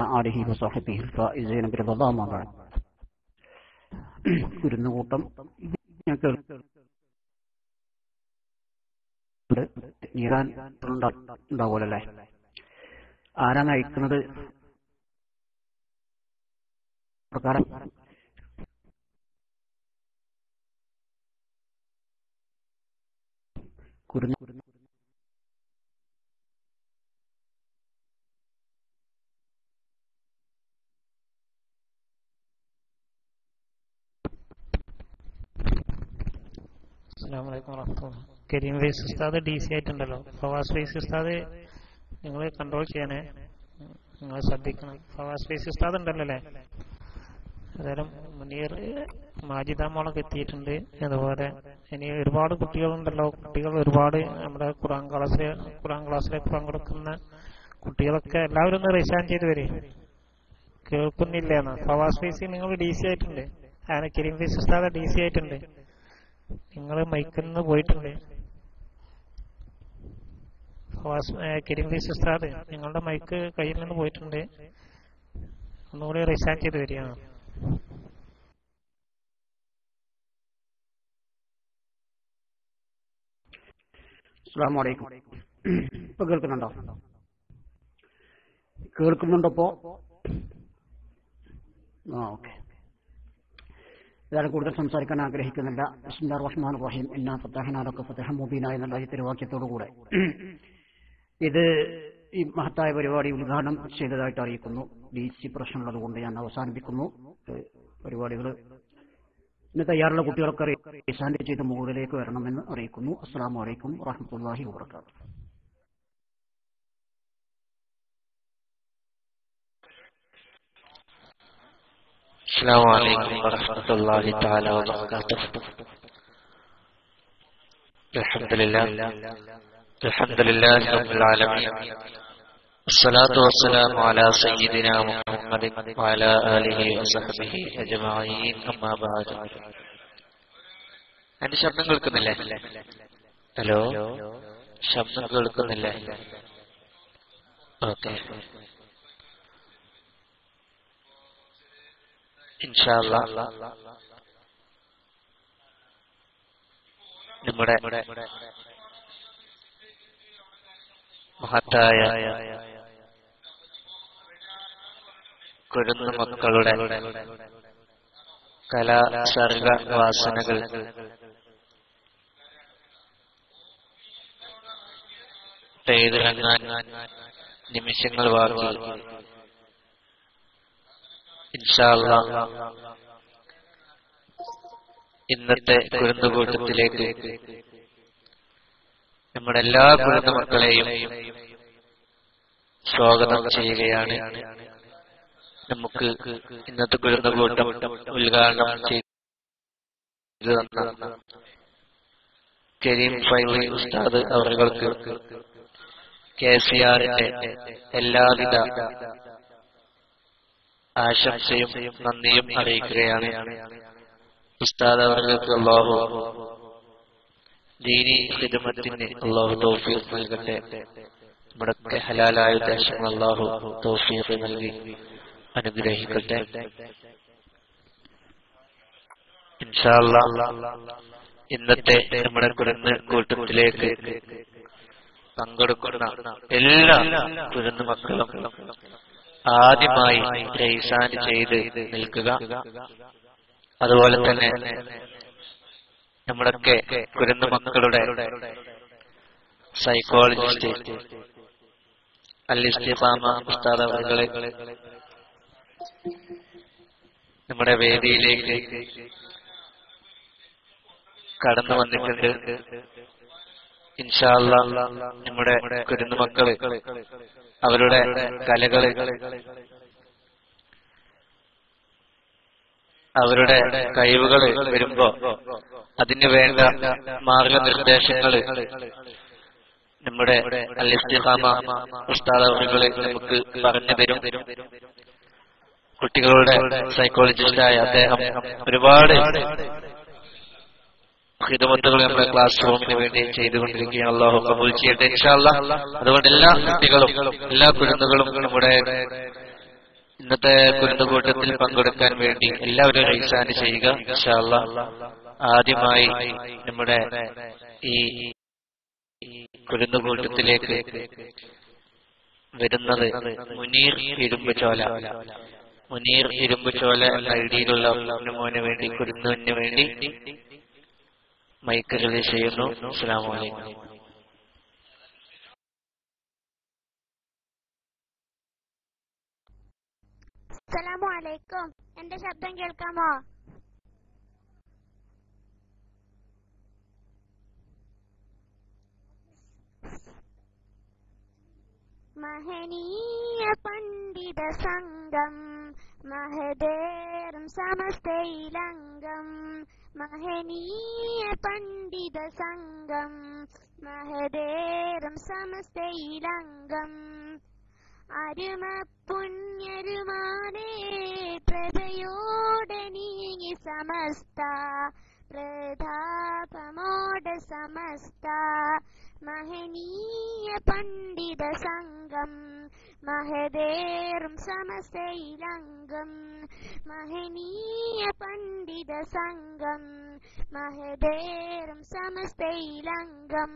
ആലിഹി വസാഹിബിഹിൽ ഫായിസീന ബിർളല്ലാഹി മാബഅ കുരുന്നുകൂട്ടം ഇറാൻ ഉണ്ടാവുമല്ലേ ആരാണ് അയക്കുന്നത്? പ്രകാരം കുരുന്നു അസ്സാമലൈക്കും വറഹമത്തുള്ള കരീം ഫൈസ് ഉസ്താദ് ഡി സി ആയിട്ടുണ്ടല്ലോ. ഫവാസ് ഫൈസ് ഉസ്താദ് നിങ്ങൾ കൺട്രോൾ ചെയ്യണേ. നിങ്ങൾ ശ്രദ്ധിക്കണം. ഫവാസ് ഫൈസ് ഉസ്താദ് ഉണ്ടല്ലോ അല്ലേ? ഏതായാലും മുനീർ മാജിദ മോളൊക്കെ എത്തിയിട്ടുണ്ട്. അതുപോലെ ഇനി ഒരുപാട് കുട്ടികളുണ്ടല്ലോ. കുട്ടികൾ ഒരുപാട് നമ്മുടെ ഖുറാൻ ക്ലാസ്സിൽ ഖുറാൻ ക്ലാസ്സിലേക്ക് പങ്കെടുക്കുന്ന കുട്ടികളൊക്കെ എല്ലാവരും ഒന്ന് റിസാൻ ചെയ്ത് വരെ. കേൾക്കുന്നില്ലെന്ന് ഫവാസ് ഫീസ് നിങ്ങൾ ഡി സി ആയിട്ടുണ്ട്. അങ്ങനെ കിരീം ഫേസ് ഉസ്താദ് ഡി സി ആയിട്ടുണ്ട്. നിങ്ങൾ മൈക്കിൽ നിന്ന് പോയിട്ടുണ്ട് കരീം ഫീസ് ഉസ്താദ് നിങ്ങളുടെ മൈക്ക് കയ്യിൽ നിന്ന് പോയിട്ടുണ്ട്. ഒന്നുകൂടി റിസാൻ ചെയ്ത് വലൈക്കും ഇപ്പൊ കേൾക്കുന്നുണ്ടോ ഇപ്പോ? ആ ഓക്കെ. ഇതാണ് കൂടുതൽ സംസാരിക്കാൻ ആഗ്രഹിക്കുന്നില്ല റഹ്മാൻ റഹീം ഇന്നാ ഫതഹനാലക ഫത്തഹ മുബീന എന്നുള്ള ഈ തിരുവാക്യത്തോടുകൂടെ ഇത് ഈ മഹത്തായ പരിപാടി ഉദ്ഘാടനം ചെയ്തതായിട്ട് അറിയിക്കുന്നു ഡി സി പ്രശ്നമുള്ളത് കൊണ്ട് ഞാൻ അവസാനിപ്പിക്കുന്നു പരിപാടികൾ ഇന്ന് തയ്യാറുള്ള കുട്ടികളൊക്കെ റീസാൻഡ് ചെയ്ത് മുകളിലേക്ക് വരണമെന്ന് അറിയിക്കുന്നു അസ്സാം വലൈക്കും വാഹമത്തല്ലാഹി വാബർക്കാത്തു السلام عليكم ورحمة الله تعالى وبركاته الحمد لله الحمد لله رب العالمين الصلاة والسلام على سيدنا محمد وعلى آله وصحبه أجمعين أما بعد എന്റെ ശബ്ദം കേൾക്കുന്നില്ലേ ഹലോ ശബ്ദം കേൾക്കുന്നില്ലേ ഓക്കെ ഇൻഷാല്ല നമ്മുടെ മഹത്തായ കൊരുന്ന മക്കളുടെ കലാ സർഗ നിമിഷങ്ങൾ ബാക്കി. ഇൻഷാല്ല ഇന്നത്തെ കുരുന്നുകൂട്ടത്തിലേക്ക് നമ്മുടെ എല്ലാ കുരുന്ന മക്കളെയും സ്വാഗതം ചെയ്യുകയാണ്. നമുക്ക് ഇന്നത്തെ കുരുന്നുകൂട്ടം ഉദ്ഘാടനം ചെയ്തു കരീം ഫൈലി ഉസ്താദ് അവർക്ക് കെ സി ആറിന്റെ എല്ലാവിധ ആശംസയും നന്ദിയും അറിയിക്കുകയാണ്. ഉസ്താദ് അവർക്ക് അള്ളാഹു ദീനി ഹിദമത്തിന് അള്ളാഹു തൗഫീഖ് നൽകട്ടെ. നമ്മുടെ ഹലാലായ ഉദ്ദേശങ്ങൾ അള്ളാഹു തൗഫീഖ് നൽകി അനുഗ്രഹിക്കട്ടെ. ഇൻഷാല്ല ഇന്നത്തെ നമ്മുടെ കുരുന്ന് കൂട്ടത്തിലേക്ക് പങ്കെടുക്കുന്ന എല്ലാ കുരുന്ന് മക്കളും ആദ്യമായി റൈസാൻ ചെയ്ത് നിൽക്കുക. അതുപോലെ തന്നെ നമ്മുടെയൊക്കെ കുരുന്ന മക്കളുടെ സൈക്കോളജിസ്റ്റ് അല്ലിസ്തിഫാമ ഉസ്താദ് നമ്മുടെ വേദിയിലേക്ക് കടന്നു വന്നിട്ടുണ്ട്. ഇൻഷാല്ല നമ്മുടെ കുരുന്നുമക്കൾ അവരുടെ കലകൾ. അവരുടെ കഴിവുകൾ വരുമ്പോ അതിന് വേണ്ട മാർഗനിർദ്ദേശങ്ങൾ. നമ്മുടെ അല്ലിസ്തിഹാമ നമുക്ക് പറഞ്ഞു തരും. കുട്ടികളുടെ സൈക്കോളജിസ്റ്റായ അദ്ദേഹം ഒരുപാട് ഹിതമത്തുകൾ നമ്മുടെ ക്ലാസ് റൂമിന് വേണ്ടി ചെയ്തുകൊണ്ടിരിക്കുകയാണ്. അള്ളാഹു കബൂൽ ചെയ്യട്ടെ ഇൻഷാല്ല അതുകൊണ്ട് എല്ലാ കുട്ടികളും എല്ലാ കുരുന്നുകളും നമ്മുടെ ഇന്നത്തെ കുരുന്നുകൂട്ടത്തിൽ പങ്കെടുക്കാൻ വേണ്ടി എല്ലാവരും റൈസാന് ചെയ്യുക ഇൻഷാല്ല. ആദ്യമായി നമ്മുടെ ഈ കുരുന്നുകൂട്ടത്തിലേക്ക് വരുന്നത് മുനീർ ഇരുമ്പുചോല. മുനീർ ഇരുമ്പുചോല എന്ന ഐഡിയിലുള്ള മോന് വേണ്ടി കുരുന്നുവിന് വേണ്ടി മൈക്ക് റിലീസ് ചെയ്യുന്നു. അസ്സാം വലൈക്കും അലൈക്കും എന്റെ ശബ്ദം കേൾക്കാമോ? മഹനീയ പണ്ഡിത സംഘം മഹദേറും സമസ്തയിലംഗം മഹനീയ പണ്ഡിത സംഘം. മഹദേറും സമസ്തയിലംഗം അരുമ പുണ്യരുമാനേ പ്രഭയോടെ നീങ്ങി സമസ്ത പ്രതാപമോടെ സമസ്ത. മഹനീയ പണ്ഡിത സംഘം മഹദേറും സമസ്തയിലംഗം മഹനീയ പണ്ഡിത സംഘം മഹദേറും സമസ്തയിലംഗം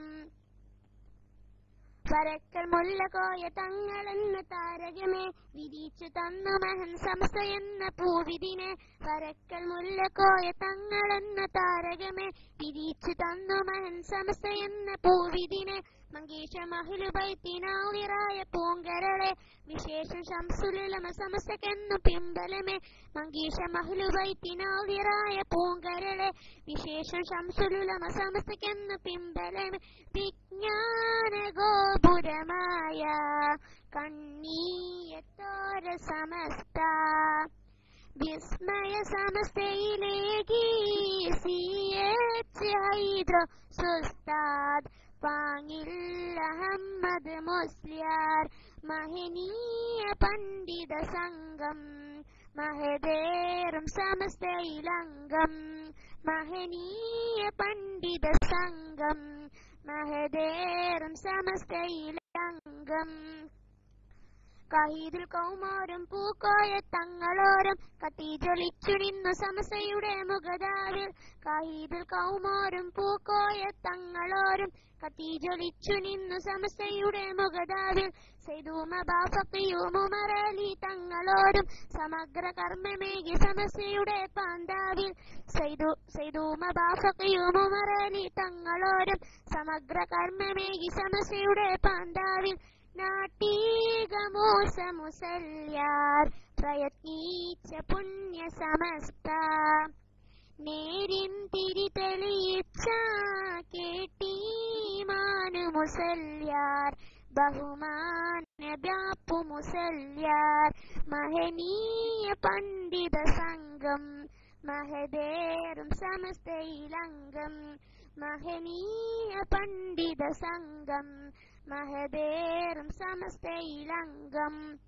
വരക്കൽ മുല്ലകോയ തങ്ങളെന്ന താരകമേ വിരിച്ചു തന്നു മഹൻ സംസ എന്ന പൂവിതിനെ വരക്കൽ മുല്ലകോയ തങ്ങളെന്ന താരകമേ വിരിച്ചു തന്നു മഹൻ സംസ എന്ന പൂവിതിനെ മങ്കേഷ മഹിലുബൈത്തിനാവിറായ പൂങ്കരളെ വിശേഷം ശംസുലമ സമസകെന്നു പിമ്പലമേ. മങ്കീഷ മഹിലുബൈത്തിനാവിറായ പൂങ്കരളെ വിശേഷം ശംസുലമ സമസകെന്നു പിമ്പലമേ. വിജ്ഞാന ഗോപുരമായ കണ്ണീയത്തോര സമസ്ത വിസ്മയ സമസ്തയിലേക്ക് സി എച്ച് ഹൈദ്രോ സുസ്താദ്. പാങ്ങിൽ അഹമ്മദ് മുസ്ലിയാർ മഹനീയ പണ്ഡിത സംഘം മഹദേറും സമസ്തയിലംഗം മഹനീയ പണ്ഡിത സംഘം മഹദേറും സമസ്തയിലംഗം കഹീദിൽ കൗമാരും പൂക്കോയ തങ്ങളോരും കത്തിജ്വലിച്ചു നിന്നു സമസയുടെ മുഖതാവിൽ. കഹീദിൽ കൗമാരും പൂക്കോയ തങ്ങളോരും കത്തിജ്വലിച്ചു നിന്നു സമസ്തയുടെ മുഖതാവിൽ സൈദൂമബാഫക്കിയുമുമറലി തങ്ങളോരും സമഗ്ര കർമ്മമേകി സമസ്തയുടെ പാന്താവിൽ സൈദു സൈദൂമബാഫക്കിയുമുമറലി തങ്ങളോരും സമഗ്ര കർമ്മമേകി സമസ്തയുടെ പാന്താവിൽ നാട്ടീകമോസ മുസല്യാർ പ്രയത്നീച്ച പുണ്യ സമസ്ത നേരിൻ തിരി തെളിയിച്ച കേട്ടീമാനു മുസല്യാർ. ബഹുമാന വ്യാപ്പു മുസല്യാർ. മഹനീയ പണ്ഡിത സംഘം. മഹദേറും സമസ്തയിലംഗം. മഹനീയ പണ്ഡിത സംഘം. മഹദേറും സമസ്തയിലംഗം.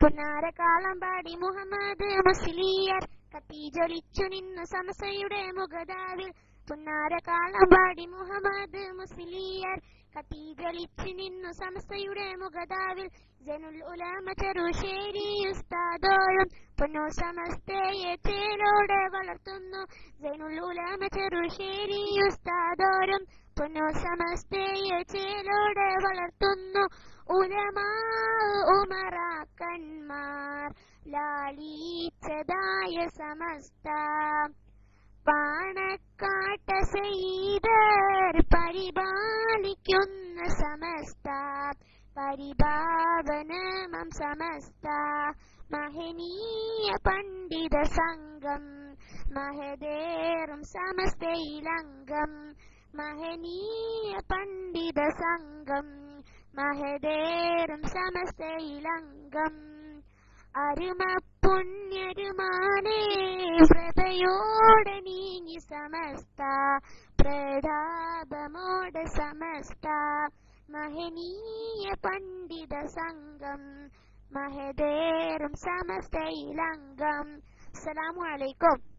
പുന്നാരക്കാളം പാടി മുഹമ്മദ് മുസ്ലിയർ കത്തിജ്വലിച്ചു നിന്നു സമസയുടെ മുഖതാവിൽ. പുന്നാരക്കാളം പാടി മുഹമ്മദ് മുസ്ലിയർ കത്തിജ്വലിച്ചു നിന്നു സമസ്തയുടെ മുഖതാവിൽ. ജനുൽ ഉലാമ ചെറുശ്ശേരി ഉസ്താദോഴും പുനു സമസ്തയെ ചേലോടെ വളർത്തുന്നു. ജനുൽ ഉലാമ ചെറുശ്ശേരി ഉസ്താദോരും പുനു സമസ്തയെ ചേലോടെ വളർത്തുന്നു. ഉലമാ ഉമറാക്കന്മാർ ലാളിച്ചതായ സമസ്ത. പാണക്കാട്ട ചെയ്തർ പരിപാലിക്കുന്ന സമസ്ത. പരിഭാവനമം സമസ്ത. മഹനീയ പണ്ഡിത സംഘം മഹദേറും സമസ്തയിലംഗം. മഹനീയ പണ്ഡിത സംഘം മഹദേറും സമസ്തയിലംഗം അരുമ പുണ്യരുമാനേ വ്രതയോടെ നീങ്ങി സമസ്ത. പ്രതാപമോടെ സമസ്ത. മഹനീയ പണ്ഡിത സംഘം. മഹദേറും സമസ്തയിലംഗം അസ്സലാമു അലൈക്കും.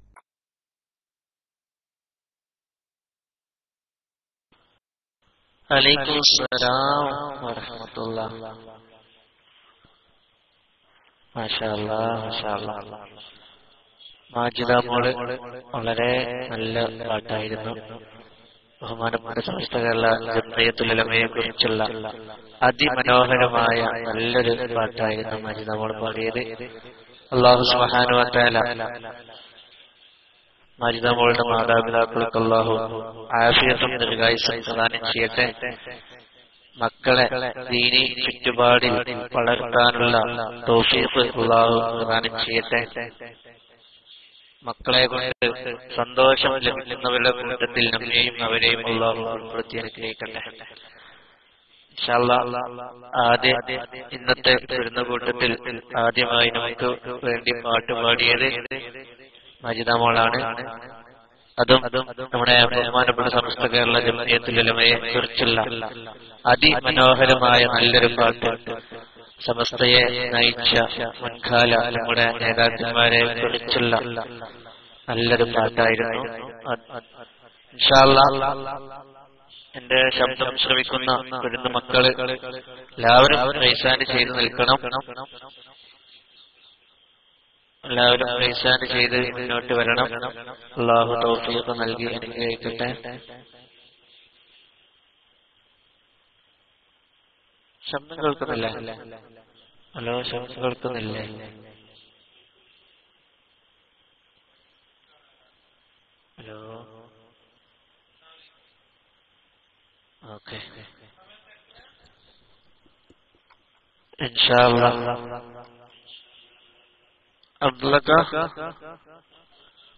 അലൈക്കും സലാം വറഹമത്തുള്ള. മാജിദ മോൾ വളരെ നല്ല പാട്ടായിരുന്നു. ബഹുമാനപ്പെട്ട സമസ്ത കേരള ജമയത്തുലമയെ കുറിച്ചുള്ള അതിമനോഹരമായ നല്ലൊരു പാട്ടായിരുന്നു മാജിദ മോൾ പാടിയത്. അള്ളാഹു സുബാനുവത്താല മാജിദ മോളുടെ മാതാപിതാക്കൾക്ക് അള്ളാഹു ആഫിയത്തും ദീർഘായുസും പ്രദാനം ചെയ്യട്ടെ. മക്കളെ ദീനി ചുറ്റുപാടിൽ വളർത്താനുള്ള പ്രദാനം ചെയ്യട്ടെ. മക്കളെ കൊണ്ട് സന്തോഷം ലഭിക്കുന്നവരുടെ കൂട്ടത്തിൽ നമ്മെയും അവരെയും അള്ളാഹു ഉൾപ്പെടുത്തി അനുഗ്രഹിക്കട്ടെ. ആദ്യ ഇന്നത്തെ വരുന്ന കൂട്ടത്തിൽ ആദ്യമായി നമുക്ക് വേണ്ടി പാട്ട് പാടിയത് മജിദ മോളാണ്. അതും നമ്മുടെ ബഹുമാനപ്പെട്ട സമസ്ത കേരള ജമയത്തുലമയെ കുറിച്ചുള്ള അതിമനോഹരമായ നല്ലൊരു പാട്ട്. സമസ്തയെ നയിച്ച മുൻകാല നമ്മുടെ നേതാക്കന്മാരെ കുറിച്ചുള്ള നല്ലൊരു പാട്ടായിരുന്നു എന്റെ ശബ്ദം ശ്രമിക്കുന്ന മക്കൾ എല്ലാവരും ചെയ്ത് നിൽക്കണം. എല്ലാവരും റൈസാന് ചെയ്ത് മുന്നോട്ട് വരണം. അള്ളാഹു തൗഫീഖ് നൽകി അനുഗ്രഹിക്കട്ടെ. ശബ്ദം കേൾക്കുന്നില്ല ഹലോ ശബ്ദം കേൾക്കുന്നില്ലേ ഹലോ. ഓക്കെ. ഇൻഷാല്ലാ അബ്ദുള്ളക്ക.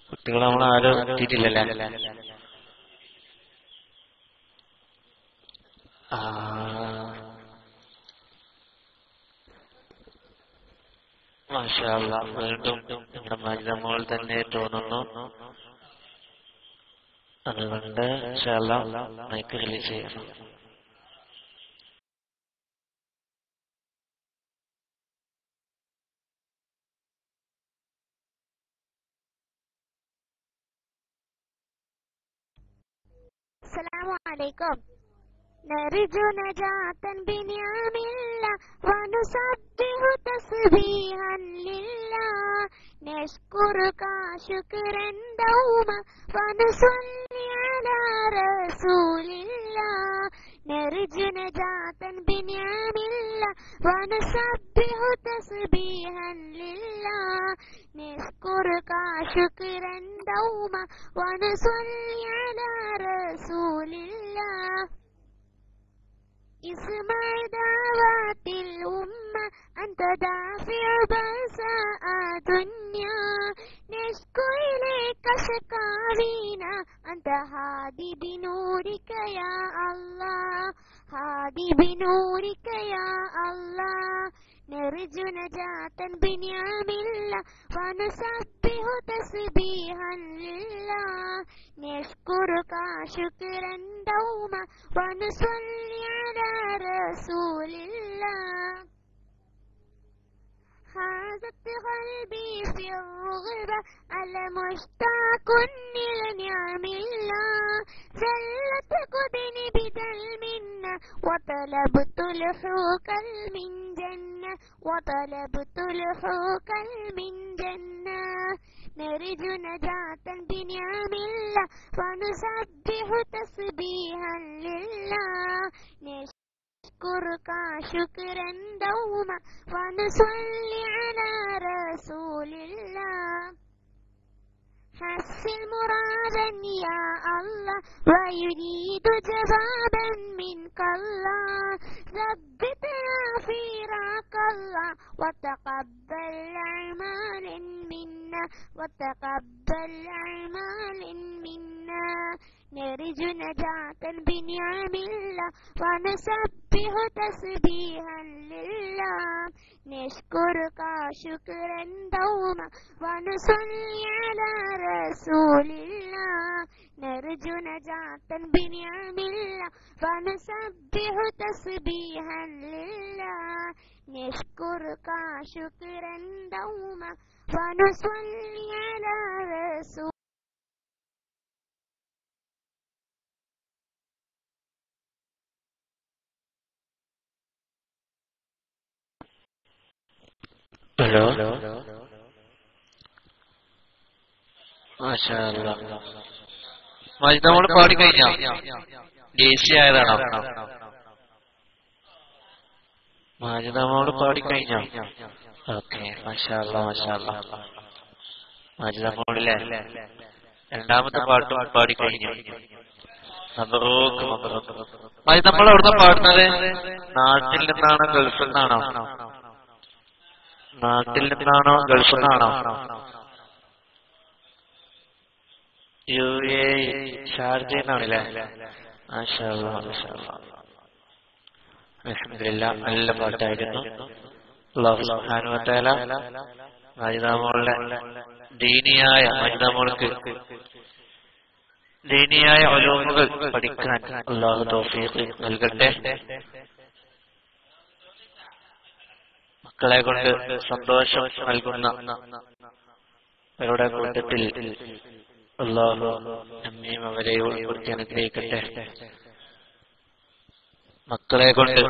കുട്ടികൾ നമ്മൾ ആരും എത്തിയിട്ടില്ലല്ലേ? മാഷാല്ല വീണ്ടും നമ്മുടെ മജിദ മോൾ തന്നെ തോന്നുന്നു. അതുകൊണ്ട് മൈക്ക് റിലീസ് ചെയ്യണം. السلام علیکم۔ نرجو نجاة بنعم الله ونسبح تسبيحا لله نشكرك شكرا دوما ونصلي على رسول الله نرجو نجاة بنعم الله ونسبح تسبيحا لله نشكرك شكرا دوما ونصلي على رسول الله اسمع دعوات الأمة أنت دافع بأساء دنيا نشكو إليك شكاوينا أنت هادي بنورك يا الله هادي بنورك يا الله نرجو نجاة بنعم الله ونسبح تسبيحا لله نشكرك شكرا دوما ونصلي على رسول الله حازت قلبي في الرغبة على مشتاق لنعم الله. زلت قدني بدل منا وطلبت لحوك من جنة وطلبت لحوك من جنة. نرجو نجاة بنعم الله ونسبح تسبيحا لله. نشكرك شكرا دوما ونصلي على رسول الله حسن مرادا يا الله ويريد جوابا منك الله ثبتنا في راك الله وتقبل أعمال منا وتقبل أعمال منا نرجو نجاة بنعم الله ونسبح تسبيحا لله نشكرك شكرا دوما ونصلي على رسول الله نرجو نجاة بنعم الله ونسبح تسبيحا لله نشكرك شكرا دوما ونصلي على رسول ഹലോ? മാഷാ അല്ലാ. പാടി നമ്മൾ പാടിക്കഴിഞ്ഞോ ദേശീയ ആയതാണോ? മാജിദ് നമ്മോട് പാടിക്കഴിഞ്ഞോ ഓക്കെ മഷാല്ല മഷാല്ല മാജിദ് നമ്മോടില്ലേ രണ്ടാമത്തെ പാട്ടും പാടിക്കഴിഞ്ഞു മബറൂക്ക് മബറൂക്ക് മാജിദ് നമ്മൾ എവിടുന്ന പാടുന്നത്? നാട്ടിൽ നിന്നാണോ ഗൾഫിൽ നിന്നാണോ? നാട്ടിൽ നിന്നാണോ ഗൾഫിൽ നിന്നാണോ? യു എ മാഷാല്ലാ അൽഹംദുലില്ലാ നല്ല പാട്ടായിരുന്നു. മജിതാമോളുടെ ദീനിയായ മജിതാമോൾക്ക് ദീനിയായ ഒലോമുകൾ പഠിക്കാൻ അള്ളാഹു തൗഫീഖ് നൽകട്ടെ. മക്കളെ കൊണ്ട് സന്തോഷം നൽകുന്ന അവരുടെ കൂട്ടത്തിൽ അള്ളാഹു നമ്മയും അവരെ ഉൾപ്പെടുത്തി അനുഗ്രഹിക്കട്ടെ. മക്കളെ കൊണ്ട്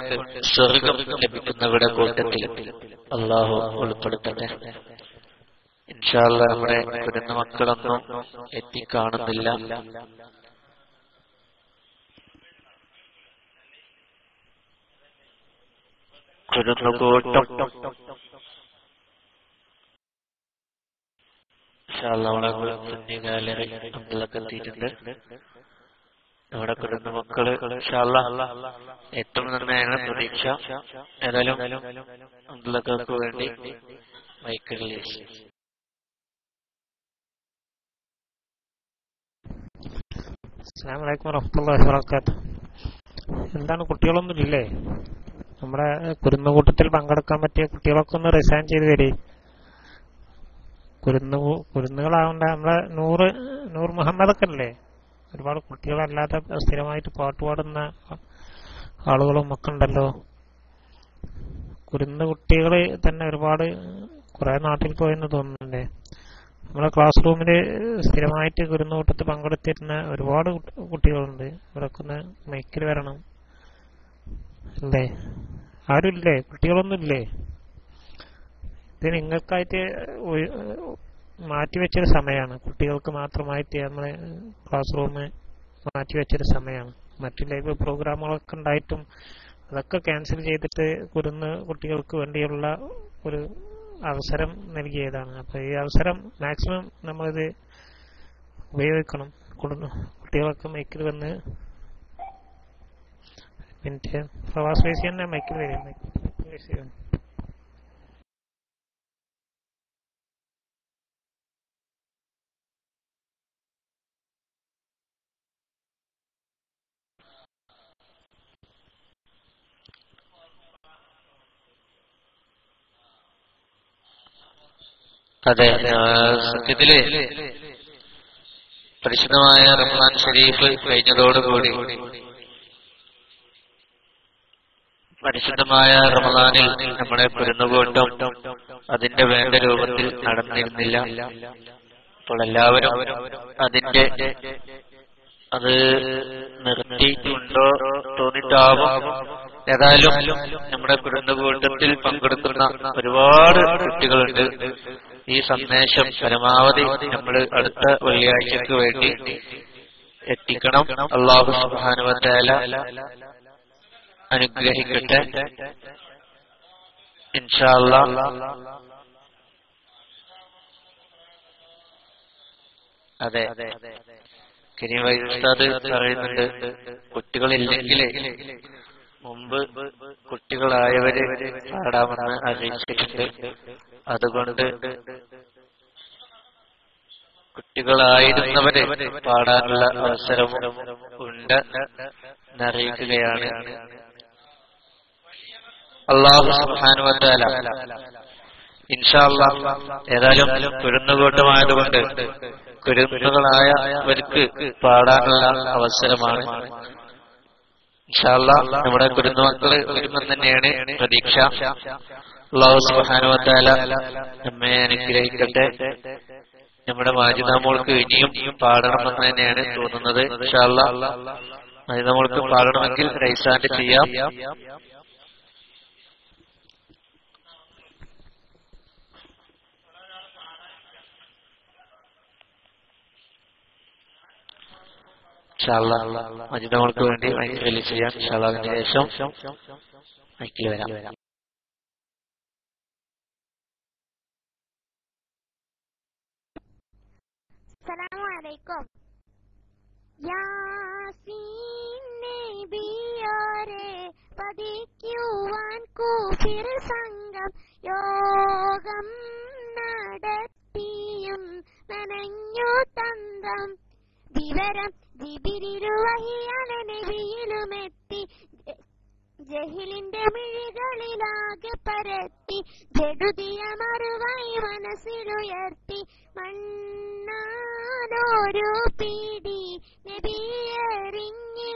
സ്വർഗം ലഭിക്കുന്നവരുടെ കൂട്ടത്തിൽ അള്ളാഹു ഉൾപ്പെടുത്തട്ടെ. ഇൻഷാല്ല നമ്മുടെ കുരുന്ന മക്കളൊന്നും എത്തിക്കാണുന്നില്ല. കുരുന്നുകൂട്ടം. എത്തിയിട്ടുണ്ട്. നമ്മുടെ കുരുന്ന മക്കൾ ഇൻഷാല്ല എത്തുമെന്നാണ് പ്രതീക്ഷ. ഏതായാലും വേണ്ടി മൈക്കിളിൽ അസ്സാം വലൈക്കും വറഹമത്തല്ലാഹി വബറകാത്ത് എന്താണ് കുട്ടികളൊന്നും ഇല്ലേ നമ്മുടെ കുരുന്നുകൂട്ടത്തിൽ പങ്കെടുക്കാൻ പറ്റിയ കുട്ടികളൊക്കെ ഒന്ന് റിസൈൻ ചെയ്ത് തരേ. കുരുന്നു കുരുന്നുകളാവണ്ട നമ്മളെ നൂറ് നൂർ മുഹമ്മദൊക്കെ അല്ലേ? ഒരുപാട് കുട്ടികളല്ലാത്ത സ്ഥിരമായിട്ട് പാട്ട് പാടുന്ന ആളുകളും ഒക്കെ ഉണ്ടല്ലോ. കുരുന്ന് കുട്ടികൾ തന്നെ ഒരുപാട് കുറെ നാട്ടിൽ പോയെന്ന് തോന്നുന്നുണ്ടേ. നമ്മളെ ക്ലാസ് റൂമിൽ സ്ഥിരമായിട്ട് കുരുന്നുകൂട്ടത്തിൽ പങ്കെടുത്തിരുന്ന ഒരുപാട് കുട്ടി- കുട്ടികളുണ്ട്. ഇവരൊക്കെ ഒന്ന് മൈക്കിൽ വരണം. അല്ലേ ആരുമില്ലേ കുട്ടികളൊന്നുമില്ലേ? ഇത് നിങ്ങൾക്കായിട്ട് മാറ്റിവെച്ചൊരു സമയമാണ്. കുട്ടികൾക്ക് മാത്രമായിട്ട് നമ്മൾ ക്ലാസ് റൂം മാറ്റിവെച്ചൊരു സമയമാണ്. മറ്റു ലൈവ് പ്രോഗ്രാമുകളൊക്കെ ഉണ്ടായിട്ടും അതൊക്കെ ക്യാൻസൽ ചെയ്തിട്ട് കുരുന്ന് കുട്ടികൾക്ക് വേണ്ടിയുള്ള ഒരു അവസരം നൽകിയതാണ്. അപ്പൊ ഈ അവസരം മാക്സിമം നമ്മളിത് ഉപയോഗിക്കണം. കുട്ടികളൊക്കെ മൈക്കിൽ വന്ന് മിനിറ്റ് ഫവാസ് വേസി തന്നെ മൈക്കിൽ വരും വരും. അതെ സത്യത്തിൽ പരിശുദ്ധമായ റഹ്മാൻ ഷരീഫ് കഴിഞ്ഞതോടുകൂടി പരിശുദ്ധമായ റമദാനിൽ നമ്മളെ പൊരുന്നുകൊണ്ടും അതിന്റെ വേണ്ട രൂപത്തിൽ നടന്നിരുന്നില്ല. അപ്പോൾ എല്ലാവരും അതിന്റെ അത് നിർത്തിയിട്ടുണ്ടോ തോന്നിട്ടാവും. ഏതായാലും നമ്മുടെ കുടുംബകൂട്ടത്തിൽ പങ്കെടുക്കുന്ന ഒരുപാട് കുട്ടികളുണ്ട്. ഈ സന്ദേശം പരമാവധി നമ്മൾ അടുത്ത വെള്ളിയാഴ്ചക്ക് വേണ്ടി എത്തിക്കണം. അള്ളാഹു സുബാനുവത്തേല അനുഗ്രഹിക്കട്ടെ. ഇൻഷാല്ല അതെ. കരീം വൈ ഉസ്താദ് പറയുന്നുണ്ട് കുട്ടികളില്ലെങ്കിൽ മുമ്പ് കുട്ടികളായവര് പാടാമെന്ന് അറിയിച്ചിട്ടുണ്ട് അതുകൊണ്ട് കുട്ടികളായിരുന്നവരെ പാടാനുള്ള അവസരവും ഉണ്ട് എന്നറിയിക്കുകയാണ്. അള്ളാഹു സുബാനുവത്താല ഇൻഷാല്ല ഏതായാലും കുരുന്നുകൂട്ടമായതുകൊണ്ട് കുരുന്നുകളായവർക്ക് പാടാനുള്ള അവസരമാണ്. ഇൻഷാല്ല നമ്മുടെ കുരുന്നുമക്കൾ വരുമെന്ന് തന്നെയാണ് പ്രതീക്ഷ. അള്ളാഹു സുബാനുവത്താല നമ്മെ അനുഗ്രഹിക്കട്ടെ. നമ്മുടെ മാജിതാമോൾക്ക് ഇനിയും പാടണമെന്ന് തന്നെയാണ് തോന്നുന്നത്. ഇൻഷാല്ല മാജിതാമോൾക്ക് പാടണമെങ്കിൽ റൈസാൻഡ് ചെയ്യാം. ഇൻഷാല്ല മജിദമോൾക്ക് വേണ്ടി മൈക്ക് റിലീസ് ചെയ്യാം ഇൻഷാല്ല അതിന് ശേഷം മൈക്കിൽ വരാം السلام عليكم യാസീൻ നബിയോരെ പതിക്കുവാൻ കൂപ്പിർ സംഘം യോഗം നടത്തിയും നനഞ്ഞു തന്ത്രം വിവരം. ജിബിരിരുവഹിയാണ് നബിയിലുമെത്തി ജഹിലിന്റെ മിഴികളിലാകെ പരത്തി. ജടുതിയ മറുവായി മനസ്സിലുയർത്തി. മണ്ണാനോരു പീടി നബിയറിഞ്ഞേ.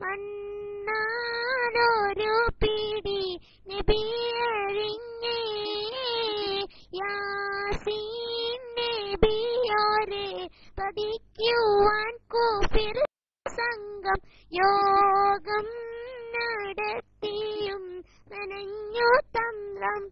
മണ്ണാനോരു പീടി നബിയറിഞ്ഞേ. നബിയോരെ പതിക്കുവാൻ കൂപ്പിർ സംഘം യോഗം നടത്തിയും നനഞ്ഞു തന്ത്രം.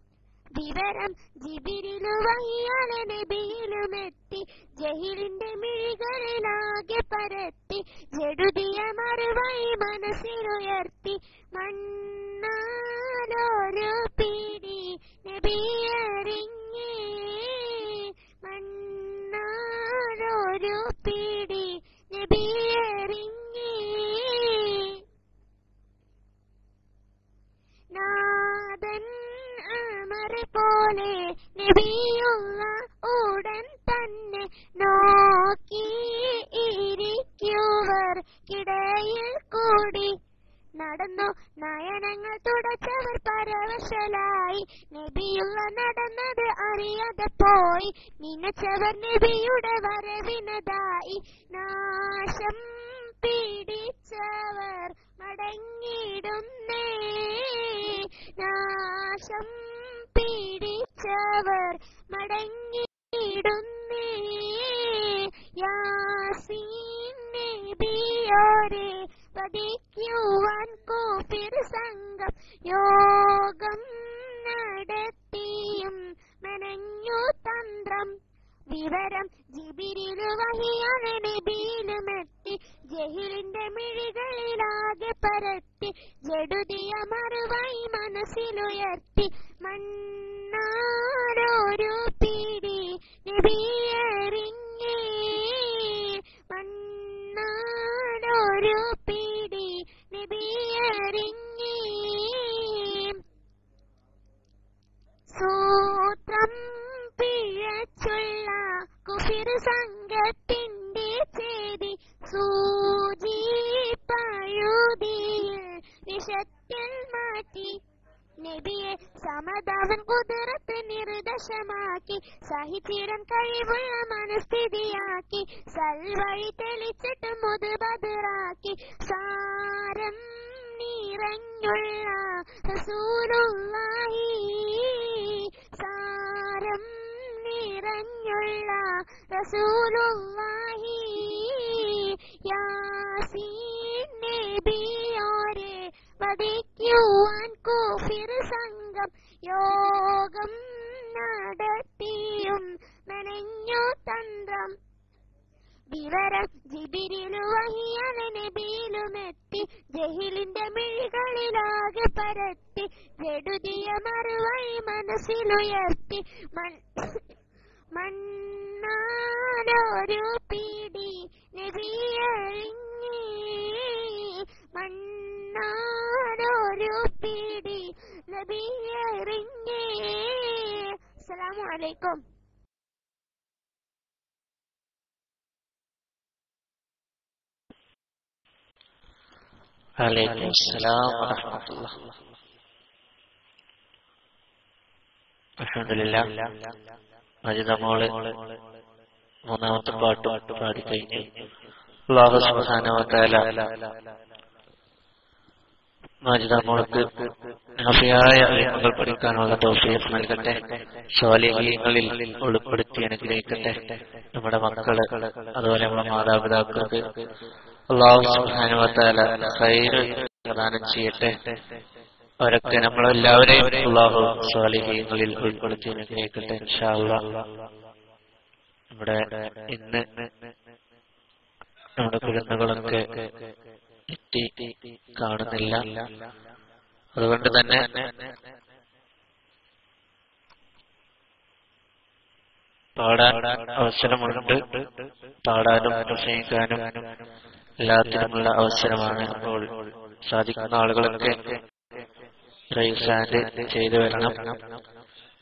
വിവരം ജിബിരിലു വഹിയാലെ നബിയിലുമെത്തി. ജഹിലിന്റെ മിഴികളിലാകെ പരത്തി. ജടുതിയ മറുവായി മനസ്സിലുയർത്തി. മണ്ണാലൊരു പീടി നബിയറിഞ്ഞേ മണ്ണാലൊരു പീടി നബിയറിഞ്ഞേ നാദൻ അമർ പോലെ നബിയുള്ള ഉടൻ തന്നെ നോക്കി ഇരിക്കുവർ. കിടയിൽ കൂടി നടന്നു നയനങ്ങൾ തുടച്ചവർ പരവശലായി. നബിയുള്ള നടന്നത് അറിയാതെ പോയി. നിനച്ചവർ നബിയുടെ വരവിനതായി. നാശം പിടിച്ചവർ മടങ്ങിടുന്നേ നാശം പിടിച്ചവർ മടങ്ങിയിടുന്നേ. യാസീൻ നബിയോരെ പതിക്കുവാൻ കൂപ്പിർ സംഘം യോഗം നടത്തിയും മെനഞ്ഞു തന്ത്രം വിവരം ജിബിരിലു വഹിയാണ് ജഹിലിന്റെ മിഴികളിലാകെ പരത്തി. ജടുതിയ മറുവായി മനസ്സിലുയർത്തി. മണ്ണാരോരു പീടി നബിയെറിഞ്ഞേ. മണ്ണാരോരു പീടി നബിയെറിഞ്ഞേ. സൂത്രം പിഴച്ചുള്ള കുഫിർ സംഘത്തിന്റെ ചേതി സൂചി പഴുതിയിൽ വിഷത്തിൽ മാറ്റി. നബിയെ സമതാവൻ കുതിരത്ത് നിർദശമാക്കി സഹിച്ചിടം കഴിവുള്ള മനസ്ഥിതിയാക്കി. സൽവഴി തെളിച്ചിട്ട് മുതുബദറാക്കി സാരം നിറഞ്ഞുള്ള സാരം നിറഞ്ഞുള്ള റസൂലുള്ളാഹി യാസീൻ നബിയോരെ വധിക്കുവാൻ കൂഫിർ സംഘം യോഗം നടത്തിയും നനഞ്ഞു തന്ത്രം. വിവരം ജിബിരിലു വഹിയാണ് നബിയിലുമെത്തി. ജഹിലിന്റെ മിഴികളിലാകെ പരത്തി. ജഡുതിയ മറുവഴി മനസ്സിലുയർത്തി. മൺ മണ്ണാലൊരു പിടി നബിയറിഞ്ഞി മണ്ണാലൊരു പിടി നബിയറിഞ്ഞി അസ്സലാമു അലൈക്കും. വലൈക്കും അസ്സലാം വറഹ്മത്തുള്ളാ. അൽഹംദുലില്ലാ. മജിദ മോൾ മൂന്നാമത്തെ പാട്ട് പാടിക്കഴിഞ്ഞു. വ തആല മാജിദ മോൾക്ക് നഫിയായ അറിവുകൾ പഠിക്കാനുള്ള തൗഫീഖ് നൽകട്ടെ. സ്വാലിഹീങ്ങളിൽ ഉൾപ്പെടുത്തി അനുഗ്രഹിക്കട്ടെ. നമ്മുടെ മക്കൾ അതുപോലെ നമ്മുടെ മാതാപിതാക്കൾക്ക് അള്ളാഹു തആല ഖൈർ പ്രദാനം ചെയ്യട്ടെ. അവരൊക്കെ നമ്മളെല്ലാവരെയും അള്ളാഹു സ്വാലിഹീങ്ങളിൽ ഉൾപ്പെടുത്തി അനുഗ്രഹിക്കട്ടെ നമ്മുടെ ഇന്ന് നമ്മുടെ കുരുന്നുകളൊക്കെ എത്തി കാണുന്നില്ല. അതുകൊണ്ട് തന്നെ പാടാൻ അവസരമുണ്ട്. പാടാനും പ്രസംഗിക്കാനും എല്ലാത്തിനുമുള്ള അവസരമാണ് അപ്പോൾ സാധിക്കുന്ന ആളുകളൊക്കെ റൈസ് ഹാൻഡ് ചെയ്തു വരണം.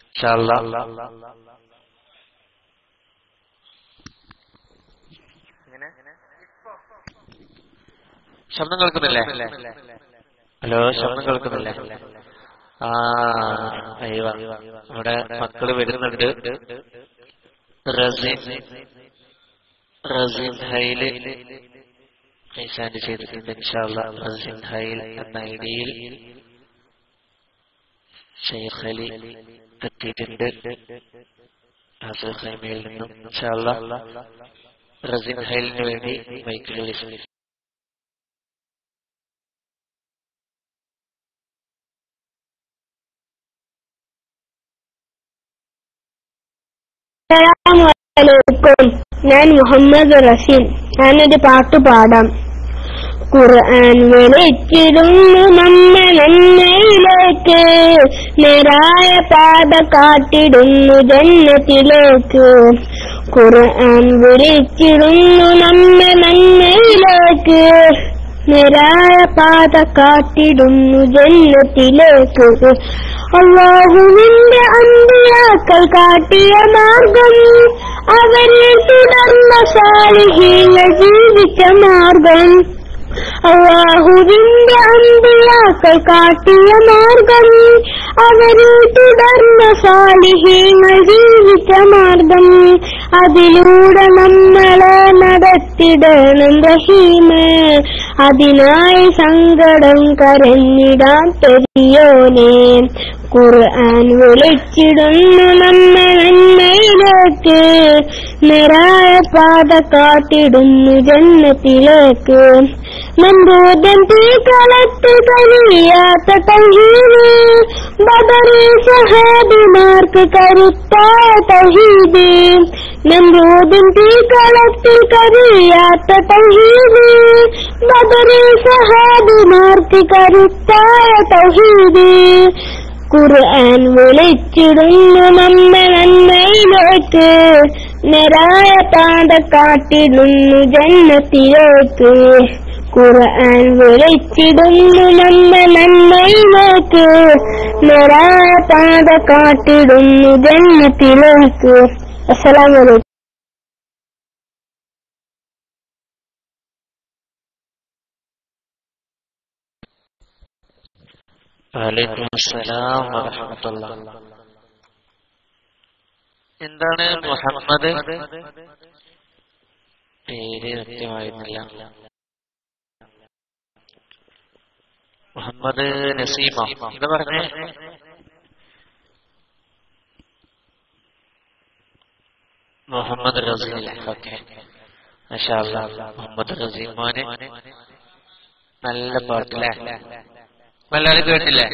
ഇൻഷാ അല്ലാ. ശബ്ദം കേൾക്കുന്നില്ലേ? ഹലോ ശബ്ദം കേൾക്കുന്നില്ലേ? ആ അയ്യോ ഇവിടെ മക്കൾ വരുന്നുണ്ട്. റസീൻ റസീൻ ഹൈൽ. റൈസാൻഡ് ചെയ്തിട്ടുണ്ട് ഇൻഷാല്ല റസീൻ ഹൈൽ എന്ന ഐഡിയിൽ ഷെയ്ഖ് അലി എത്തിയിട്ടുണ്ട് ഹാസിൽ ഖൈമയിൽ നിന്നും റസിൻ ഹൈലിന് വേണ്ടി അസ്സലാമലൈക്കും ഞാൻ മുഹമ്മദ് റഷീൻ ഞാനൊരു പാട്ട് പാടാം. ഖുർആൻ വിളിച്ചിടുന്നു നമ്മെ നന്മയിലേക്ക് നേരായ പാത കാട്ടിടുന്നു ജന്മത്തിലേക്ക് ഖുർആൻ വിളിച്ചിടുന്നു നമ്മെ നന്മയിലേക്ക് നേരായ പാത കാട്ടിടുന്നു ജന്മത്തിലേക്ക് അള്ളാഹുവിന്റെ അന്ത്യാക്കൾ കാട്ടിയ മാർഗം അവരെ തുടർന്ന സാലിഹീങ്ങൾ ജീവിച്ച മാർഗം. അള്ളാഹുവിന്റെ അമ്പിയാക്കൾ കാട്ടിയ മാർഗം. അവരെ തുടർന്ന സാലിഹ്യങ്ങൾ ജീവിച്ച മാർഗം. അതിലൂടെ നമ്മളെ നടത്തിടണം റഹീമ്. അതിനായി സങ്കടം കരഞ്ഞിടാൻ പെരിയോനെ. ഖുർആൻ വിളിച്ചിടുന്നു നമ്മെ നന്മയിലേക്ക് നിറായ പാത കാട്ടിടുന്നു ജന്നത്തിലേക്ക്. തീ തീകളത്തിൽ കഴിയാത്ത തൗഹീദ്. ബദറി സഹാബിമാർക്ക് കരുത്തായ നമ്പൂതം തീ തീകളത്തിൽ കഴിയാത്ത തൗഹീദ്. ബദറി സഹാബിമാർക്ക് കരുത്ത തൗഹീദ്. ഖുർആൻ വിളിച്ചിടുന്നു നമ്മ നന്മയിലേക്ക് നിരായ പാത കാട്ടിടുന്നു ജന്മത്തിലേക്ക് ഖുർആൻ വിളിച്ചിടുന്നു നമ്മ നന്മയിലേക്ക് നിരായ പാത കാട്ടിടുന്നു ജന്മത്തിലേക്ക് അസ്സലാമലൈക്കും വലൈക്കും അസ്സലാം വറഹ്മത്തുള്ള എന്താണ് മുഹമ്മദ്? പേര് കൃത്യമായിരുന്നില്ല മുഹമ്മദ് നസീമ. എന്താ പറഞ്ഞേ? മുഹമ്മദ് റസീം മുഹമ്മദ് റസീമാന് നല്ല പാട്ടില്ലേ എല്ലാരും കേട്ടില്ലേ?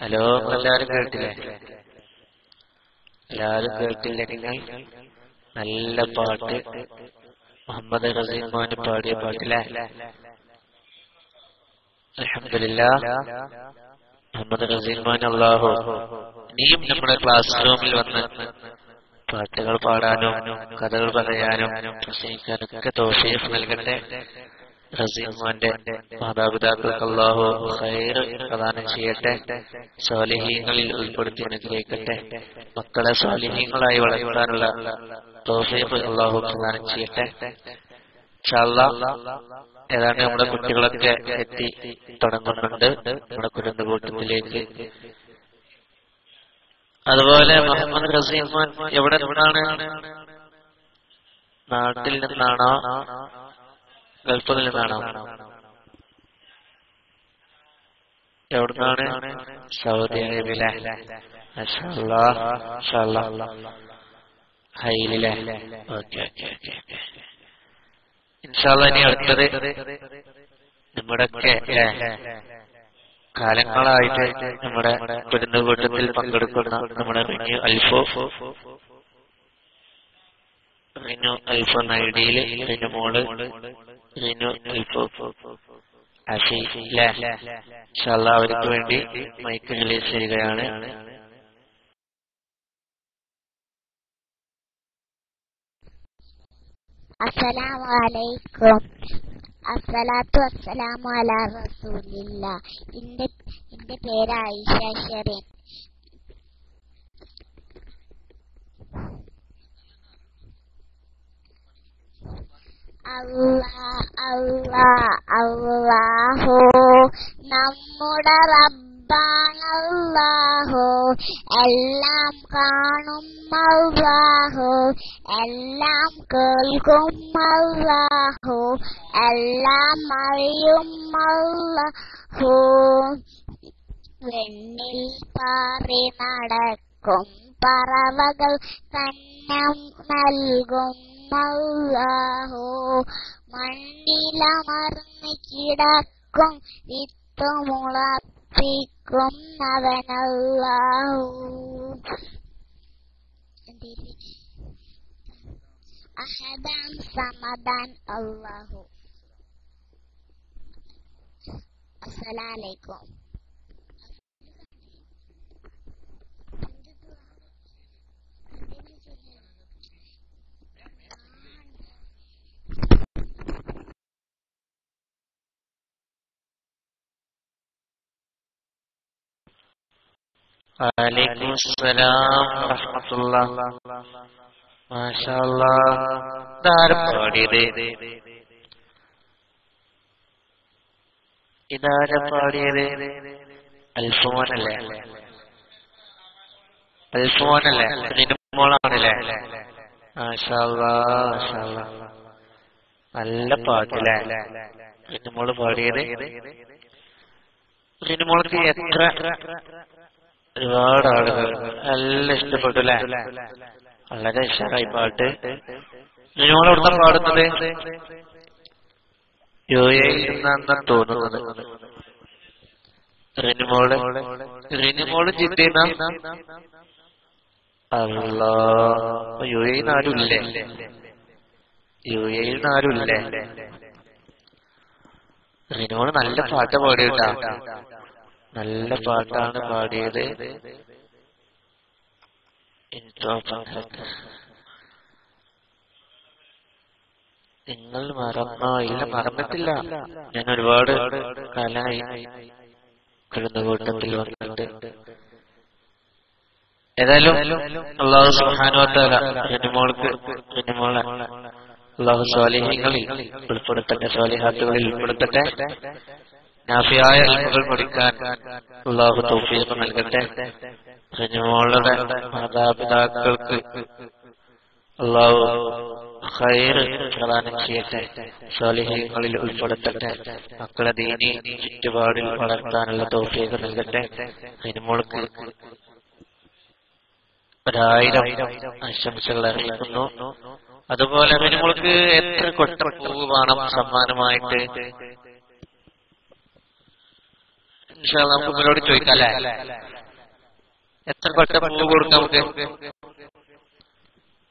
ഹലോ എല്ലാരും കേട്ടില്ലേ? എല്ലാരും കേട്ടില്ലേ നിങ്ങൾ നല്ല പാട്ട് മുഹമ്മദ് റസീമാന് പാടിയ പാട്ടില്ലേ? അലഹമില്ല മുഹമ്മദ് റസീമാൻ അള്ളാഹു. നീയും നമ്മുടെ ക്ലാസ് റൂമിൽ വന്ന് പാട്ടുകൾ പാടാനും കഥകൾ പറയാനും പ്രസംഗിക്കാനും ഒക്കെ തോഫീഫ് നൽകട്ടെ. റസീമാന്റെ മാതാപിതാക്കൾക്ക് അള്ളാഹു ഖൈർ പ്രദാനം ചെയ്യട്ടെ. സ്വാലിഹീങ്ങളിൽ ഉൾപ്പെടുത്തി അനുഗ്രഹിക്കട്ടെ. മക്കളെ സ്വാലിഹീങ്ങളായി വളർത്താനുള്ള തോഫീഫ് അള്ളാഹു പ്രദാനം ചെയ്യട്ടെ. ഏതാണ്ട് നമ്മുടെ കുട്ടികളൊക്കെ എത്തി തുടങ്ങുന്നുണ്ട്. നമ്മുടെ കുരുന്നുകൂട്ടത്തിലേക്ക്. അതുപോലെ മുഹമ്മദ് റസീമാൻ എവിടെ നിന്നാണ്? നാട്ടിൽ നിന്നാണോ? ഗൾഫിൽ നിന്നാണോ എവിടുന്നാണ് സൗദി അറേബ്യയിലെ ഇൻഷാല്ല ഇനി അടുത്തത് നമ്മുടെയൊക്കെ കാലങ്ങളായിട്ട് നമ്മുടെ കുരുന്നുകൂട്ടത്തിൽ പങ്കെടുക്കുന്ന നമ്മുടെ റിന്യൂ അൽഫോ. റിന്യൂ അൽഫോ ഐഡിയിൽ റിന്യൂ മോൾ. അവർക്ക് വേണ്ടി മൈക്ക് റിലീസ് ചെയ്യുകയാണ്. അസ്സലാമു അലൈക്കും അസ്സലാത്തു വസ്സലാമു അലാ റസൂലില്ല എന്റെ എന്റെ പേര് ആയിഷ ഷെറിൻ. അല്ലാഹു നമ്മുടെ റബ്ബാണല്ലാഹു എല്ലാം കാണും അല്ലാഹു എല്ലാം കേൾക്കും അല്ലാഹു എല്ലാം അറിയും അല്ലാഹു. വെണ്ണിൽ പാറി നടക്കും പറവകൾ കന്നം നൽകും അല്ലാഹു മണ്ണിലമർന്ന് കിടക്കും വിത്ത് മുളപ്പിക്കും അവനല്ലാഹു അഹദാൻ സമദാൻ അല്ലാഹു. അസ്സലാമലൈക്കും. വലൈക്കും അസ്സലാം വറഹ്മത്തുള്ളാ മാഷാ അല്ലാ ഇതാരും പാടിയത്? ഇതാരാ പാടിയത്? അൽഫോനല്ലേ അൽഫോനല്ലേ റിനുമോളാണല്ലേ മാഷാ അല്ലാ മാഷാ അല്ലാ നല്ല പാട്ടല്ലേ? മോൾ പാടിയത്? റിനുമോൾക്ക് എത്ര ഒരുപാട് ആളുകൾ നല്ല ഇഷ്ടപ്പെട്ടു അല്ലെ? വളരെ ഇഷ്ടമായി പാട്ട്. എവിടുന്ന പാടുന്നത്? യു നിന്നാണെന്ന് തോന്നുന്നത്. റിനിമോൾ റിനിമോൾ ജിദ്ദീന യു എയിൽ ആരുമില്ലേ യു ആരുമില്ലേ റിനിമോൾ നല്ല പാട്ട് പാടിയിട്ടാ. നല്ല പാട്ടാണ് പാടിയത്. നിങ്ങൾ മറന്നോ? ഇല്ല മറന്നിട്ടില്ല. ഞാൻ ഒരുപാട് കാലായി കിടന്നുകൂട്ടത്തിൽ വന്നിട്ടുണ്ട്. ഏതായാലും അള്ളാഹു സ്വാലിഹ്യങ്ങളിൽ ഉൾപ്പെടുത്തട്ടെ സ്വാലിഹാത്തുകളിൽ ഉൾപ്പെടുത്തട്ടെ. നാഫിയായ ഇൽമുകൾ പഠിക്കാൻ അള്ളാഹു തൗഫീഖ് നൽകട്ടെ. കുഞ്ഞുമോളുടെ മാതാപിതാക്കൾക്ക് അള്ളാഹു ഖൈർ പ്രദാനം ചെയ്യട്ടെ. സ്വാലിഹ്യങ്ങളിൽ ഉൾപ്പെടുത്തട്ടെ. മക്കളെ ദീനി ചുറ്റുപാടിൽ വളർത്താനുള്ള തൗഫീഖ് നൽകട്ടെ. കുഞ്ഞുമോൾക്ക് ഒരായിരം ആശംസകൾ അറിയിക്കുന്നു അതുപോലെ നിങ്ങൾക്ക് എത്ര കൊട്ട പൂവ് വേണം സമ്മാനമായിട്ട്? നമുക്ക് ഇവരോട് ചോദിക്കാം അല്ലേ എത്ര കൊട്ട പൂവ് കൊടുക്കാം നമുക്ക്?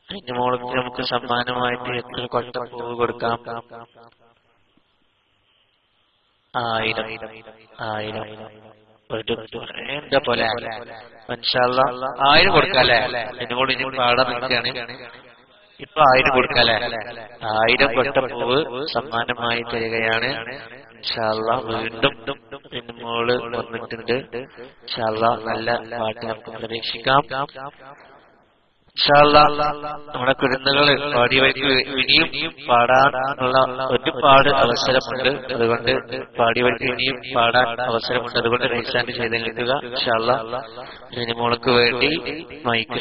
അതിന്റെ മോൾക്ക് നമുക്ക് സമ്മാനമായിട്ട് എത്ര കൊട്ട പൂവ് കൊടുക്കാം? ആയിരം. ആയിരം. പോലെ? ഇൻഷാല്ല ആയിരം കൊടുക്കാല്ലേ? എന്നോട് ഇനി പാടാൻ ഇപ്പൊ ആയിരം കൊടുക്കാല്ലേ? ആയിരം കൊട്ട പൂവ് സമ്മാനമായി തരികയാണ്. ഇൻഷാല്ല വീണ്ടും മോൾ വന്നിട്ടുണ്ട് നല്ല പാട്ട് നമുക്ക് പ്രതീക്ഷിക്കാം. നമ്മുടെ കുരുന്നുകൾ പാടിയവർക്ക് ഇനിയും പാടാനുള്ള ഒരുപാട് അവസരമുണ്ട്. അതുകൊണ്ട് പാടി പാടിയവർക്ക് ഇനിയും പാടാൻ അവസരമുണ്ട്. അതുകൊണ്ട് റീസാൻഡ് ചെയ്ത് നിൽക്കുക ഇൻഷാല്ല സിനിമോൾക്ക് വേണ്ടി മൈക്ക്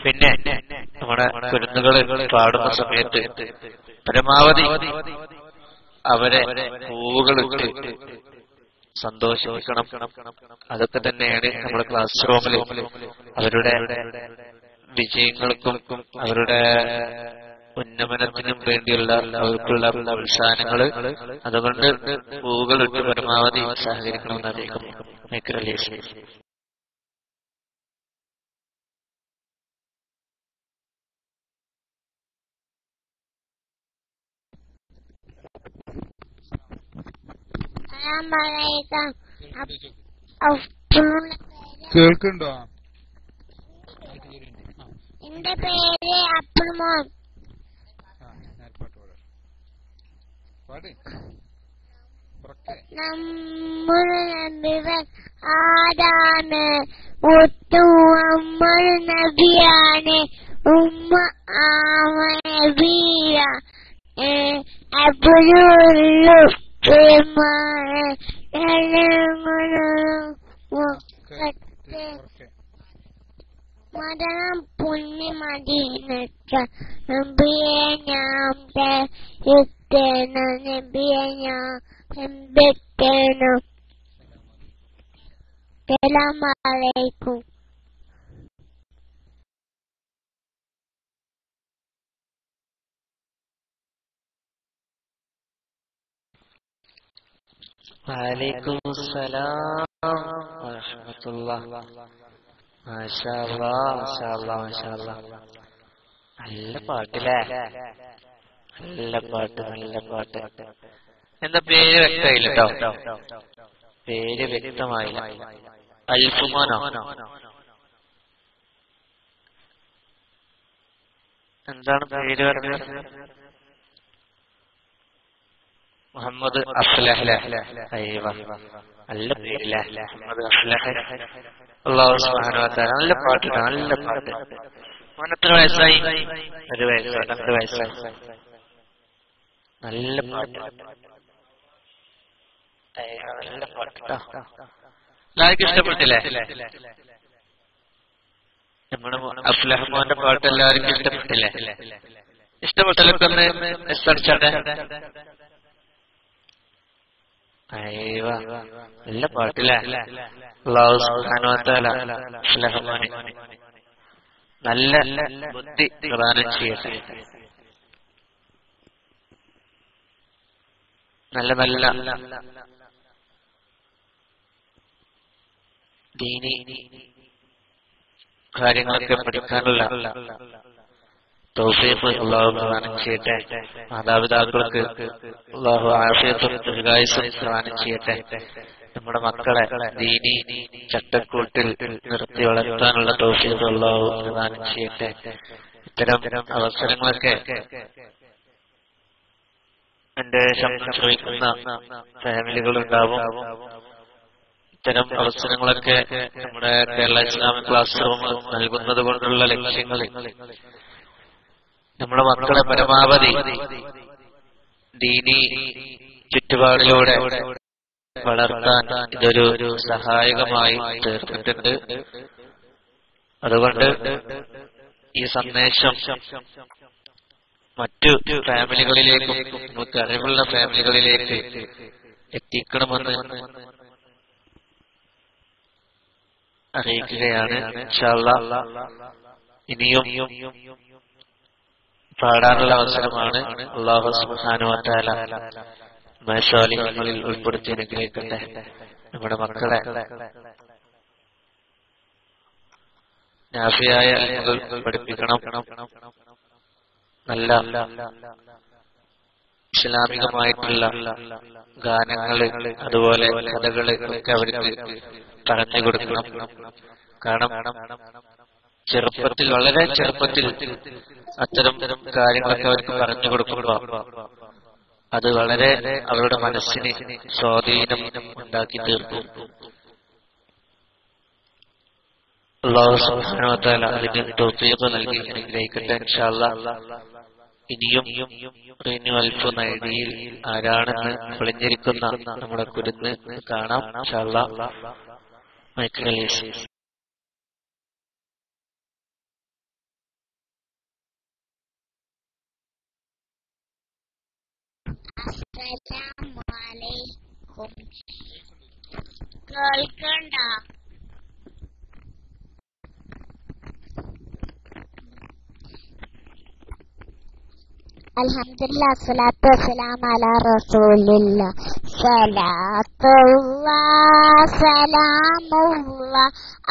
പിന്നെ നമ്മുടെ കുരുന്നുകൾ പാടുന്ന സമയത്ത് പരമാവധി അവരെ പൂവുകളിട്ട് സന്തോഷിക്കണം അതൊക്കെ തന്നെയാണ് നമ്മുടെ ക്ലാസ് റൂമിൽ അവരുടെ വിജയങ്ങൾക്കും അവരുടെ ഉന്നമനത്തിനും വേണ്ടിയുള്ള അവർക്കുള്ള അവസാനങ്ങൾ അതുകൊണ്ട് പൂവുകളിട്ട് പരമാവധി സഹകരിക്കണമെന്ന് മേക്കറലീസ് അസ്സലാമലൈക്കും അബ്ദുള്ള കേൾക്കുന്നുണ്ടോ? എന്റെ പേര് അബ്ദുൾ മോൻ ആ ഞാൻ പാട്ട് പാടാം. പാട്. ഉറക്കെ. നമ്മുടെ നബിവൻ ആരാണ്? മുത്തു അമ്മൾ നബിയാണ്. ഉമ്മ ആമ നബിയ. അബുലുള്ളു മരണം പുണ്യമദീനച്ച നബിയെ ഞാൻ ഇട്ടേണം നബിയെ ഞാൻ എമ്പിട്ടേണം വലൈക്കും സലാം അല്ലാ നല്ല പാട്ടില്ലേ? നല്ല പാട്ട് നല്ല പാട്ട്. എന്താ പേര് വ്യക്തമായില്ല കേട്ടോ? പേര് വ്യക്തമായില്ല. അൽഫുമാനോ? എന്താണ് പേര് പറഞ്ഞത്? മുഹമ്മദ് നല്ല പേരില്ലേ മുഹമ്മദ് നല്ല പാട്ട് നല്ല വയസ്സായി. ഒരു വയസ്സ് രണ്ട് വയസ്സായി. നല്ല പാട്ട്. ഇഷ്ടപ്പെട്ടില്ലേ? നമ്മുടെ അഫ്ലഹ് മോന്റെ പാട്ട് എല്ലാവർക്കും ഇഷ്ടപ്പെട്ടില്ലേ? ഇഷ്ടപ്പെട്ടല്ലൊക്കെ ഒന്ന് അയ്യോ നല്ല പാട്ടില്ലേ? നല്ല ബുദ്ധി പ്രദാനം ചെയ്യട്ടെ. നല്ല നല്ല ദീനി കാര്യങ്ങളൊക്കെ പഠിക്കാനുള്ള തൗഫീഖ് അള്ളാഹു പ്രദാനം ചെയ്യട്ടെ. മാതാപിതാക്കൾക്ക് അള്ളാഹു ആഫിയത്തും ദീർഘായുസും പ്രദാനം ചെയ്യട്ടെ. നമ്മുടെ മക്കളെ ദീനി ചട്ടക്കൂട്ടിൽ നിർത്തി വളർത്താനുള്ള തൗഫീഖ് അള്ളാഹു പ്രദാനം ചെയ്യട്ടെ. ഇത്തരം അവസരങ്ങളൊക്കെ എന്റെ ശബ്ദം ശ്രമിക്കുന്ന ഫാമിലികളുണ്ടാവും. ഇത്തരം അവസരങ്ങളൊക്കെ നമ്മുടെ കേരള ഇസ്ലാമിക് ക്ലാസ് റൂം നൽകുന്നത് കൊണ്ടുള്ള ലക്ഷ്യങ്ങൾ. നമ്മുടെ മക്കളെ പരമാവധി ദീനി ചുറ്റുപാടിലൂടെ വളർത്താൻ ഇതൊരു സഹായകമായി തീർന്നിട്ടുണ്ട് അതുകൊണ്ട് ഈ സന്ദേശം മറ്റു ഫാമിലികളിലേക്കും നമുക്ക് അറിവുള്ള ഫാമിലികളിലേക്ക് എത്തിക്കണമെന്ന് അറിയിക്കുകയാണ്. ഇനിയും പാടാനുള്ള അവസരമാണ് അള്ളാഹു തആല മേശാലികളിൽ ഉൾപ്പെടുത്തി അനുഗ്രഹിക്കട്ടെ. നമ്മുടെ മക്കളെ. നാഫിയായ പഠിപ്പിക്കണം. നല്ല ഇസ്ലാമികമായിട്ടുള്ള ഗാനങ്ങൾ അതുപോലെ കഥകൾ ഒക്കെ അവർക്ക് പറഞ്ഞു കൊടുക്കണം. കാരണം ചെറുപ്പത്തിൽ വളരെ ചെറുപ്പത്തിൽ അത്തരം കാര്യങ്ങളൊക്കെ അവർക്ക് പറഞ്ഞു കൊടുക്കുമ്പോൾ അത് വളരെ അവരുടെ മനസ്സിന് സ്വാധീനം ഉണ്ടാക്കി തീർക്കും. അള്ളാഹു സുബ്ഹാനഹു തആല അതിന് തൗഫീഖ് നൽകി അനുഗ്രഹിക്കട്ടെ ഇൻഷാ അല്ലാ ഇനിയും റീനു അൽഫ് ആരാണെന്ന് ഒളിഞ്ഞിരിക്കുന്ന നമ്മുടെ കുരുന്ന് കാണാം. ഇൻഷാ അല്ലാ മൈക്ക് റിലീസ് അസ്സലാമലൈക്കും കേൾക്കണ്ട അൽഹംദുലില്ലാ സ്വലാത്തു വസ്സലാം അലാ റസൂലില്ലാ സ്വലാത്തുല്ലാ സലാമുല്ലാ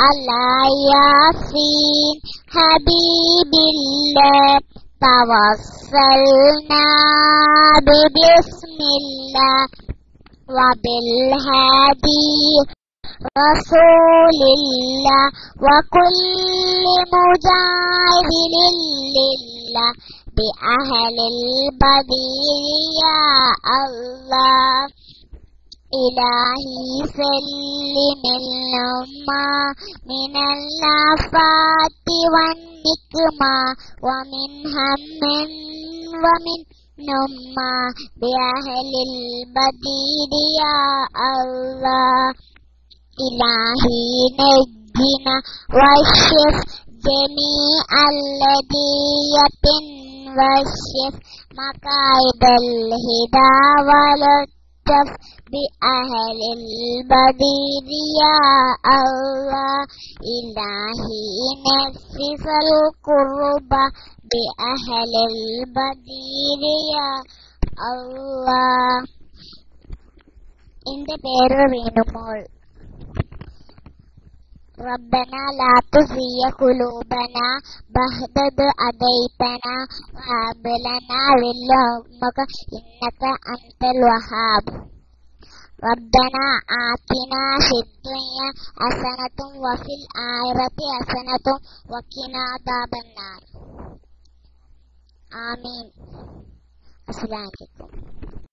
അലാ യാസീൻ ഹബീബില്ലാ توصلنا ببسم الله وبالهادي رسول الله وكل مجاهد لله بأهل البديع يا الله. إلهي سلم الأمة من الآفات والنكمة ومن هم ومن نمة. بأهل البديع يا الله إلهي نجنا واشف جميع الذية واشف مقاعد الهدى ولطف بأهل البديع يا الله إلهي نفس القرب بأهل البديع يا الله എന്റെ പേര് റീനുമോൾ ربنا لا تزغ قلوبنا بعد إذ هديتنا وهب لنا من إنك أنت الوهاب. ربنا آتنا في الدنيا حسنة وفي الآخرة حسنة وقنا عذاب النار. آمين. السلام عليكم.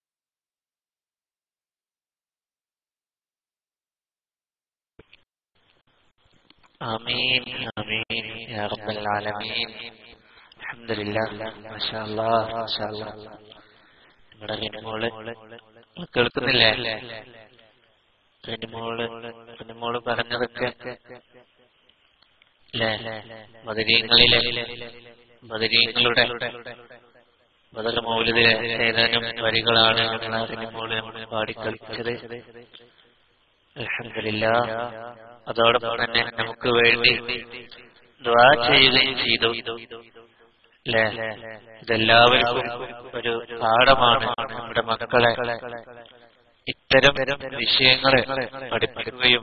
آمين آمين يا رب العالمين الحمد لله ما شاء الله ما شاء الله നമ്മുടെ റിനിമോള് കേൾക്കുന്നില്ലേ റിനിമോള് റിനിമോള് പറഞ്ഞതൊക്കെ അല്ലേ ബദരീങ്ങളിലെ ബദരീങ്ങളുടെ ബദൽ മൗലിദിലെ ഏതാനും വരികളാണ് നമ്മളെ റിനിമോള് നമ്മൾ പാടിക്കളിച്ചത് അൽഹംദുലില്ലാ അതോടൊപ്പം തന്നെ നമുക്ക് വേണ്ടി ദ്വാ ചെയ്യുകയും ചെയ്തു. ഇതെല്ലാവർക്കും ഒരു പാഠമാണ് നമ്മുടെ മക്കളെ. ഇത്തരം വിഷയങ്ങളെ പഠിപ്പിക്കുകയും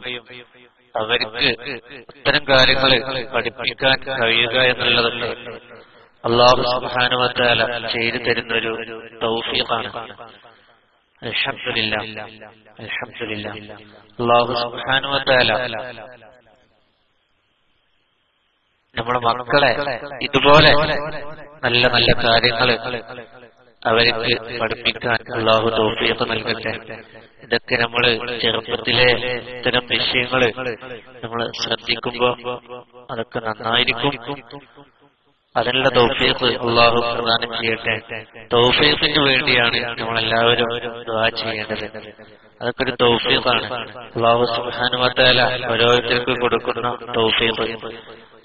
അവർക്ക് ഇത്തരം കാര്യങ്ങൾ പഠിപ്പിക്കാൻ കഴിയുക എന്നുള്ളതൊക്കെ അള്ളാഹു സുബാനുവത്താല ചെയ്തു തരുന്ന ഒരു തൗഫീഖാണ്. അല്ലാഹു സുബ്ഹാനഹു നമ്മുടെ മക്കളെ ഇതുപോലെ നല്ല നല്ല കാര്യങ്ങൾ അവർക്ക് പഠിപ്പിക്കാൻ അള്ളാഹു തോഫിയൊക്കെ നൽകട്ടെ. ഇതൊക്കെ നമ്മൾ ചെറുപ്പത്തിലെ ഇത്തരം വിഷയങ്ങൾ നമ്മൾ ശ്രദ്ധിക്കുമ്പോ അതൊക്കെ നന്നായിരിക്കും. അതിനുള്ള തൗഫീഖ് അള്ളാഹു പ്രദാനം ചെയ്യട്ടെ. തൗഫീഖിന് വേണ്ടിയാണ് നമ്മൾ എല്ലാവരും ദുആ ചെയ്യേണ്ടത്. അതൊക്കെ ഒരു തൗഫീഖാണ്. അള്ളാഹു സുഹാനുമാല ഓരോരുത്തർക്ക് കൊടുക്കുന്ന തൗഫീഖ്.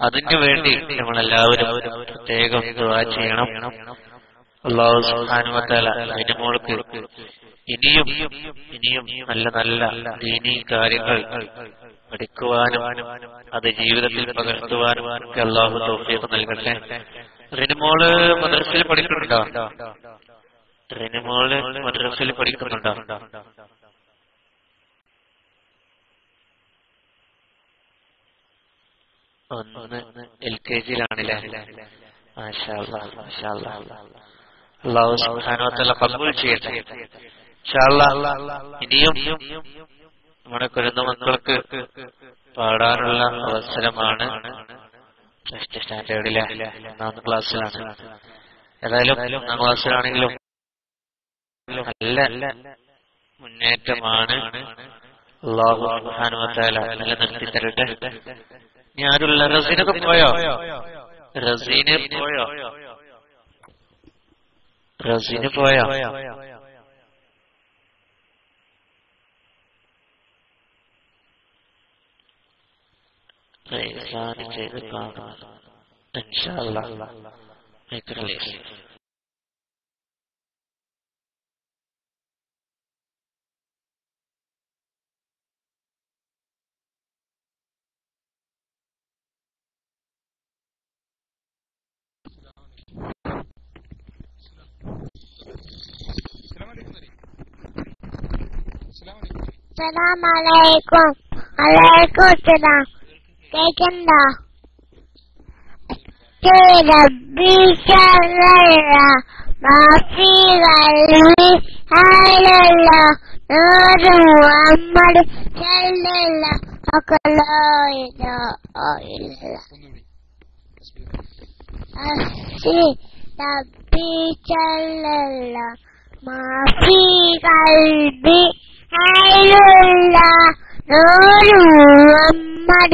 അതിനു വേണ്ടി നമ്മൾ എല്ലാവരും പ്രത്യേകം ദുആ ചെയ്യണം. അള്ളാഹു സുഹാനുമാല അതിന്റെ മോൾക്ക് ഇനിയും ഇനിയും നല്ല നല്ല ദീനീ കാര്യങ്ങൾ പഠിക്കുവാനും അത് ജീവിതത്തിൽ പകർത്തുവാനും ഒക്കെ അള്ളാഹു തൗഫീഖ് നൽകട്ടെ. റിനിമോൾ മദ്രസയിൽ പഠിക്കുന്നുണ്ടോ? റിനിമോൾ മദ്രസയിൽ പഠിക്കുന്നുണ്ടോ? ഒന്ന് എൽ കെ ജിയിലാണല്ലേ. അള്ളാഹു വ തആല ചെയ്യട്ടെ. ഇനിയും നമ്മുടെ കുരുന്ന മക്കൾക്ക് പാടാനുള്ള അവസരമാണ് സ്റ്റാൻഡേർഡിലെ ഒന്നാം ക്ലാസ്സിലാണ്. ഏതായാലും ഒന്നാം ക്ലാസ്സിലാണെങ്കിലും നല്ല മുന്നേറ്റമാണ് ഞാനുള്ള റസീനൊക്കെ പോയോ? റസീന് പോയോ? റസീന് പോയോ? റൈസാന് ചെയ്ത് കാണാം ഇൻഷാ അല്ലാഹ് മേക്ക് റിലീസ് സലാം അലൈക്കും അലൈക്കും സലാം second ربي شغلنا ما في قلبي على الله نور محمد صلى الله عليه وسلم أسي ربي شغلنا ما في قلبي على الله نور محمد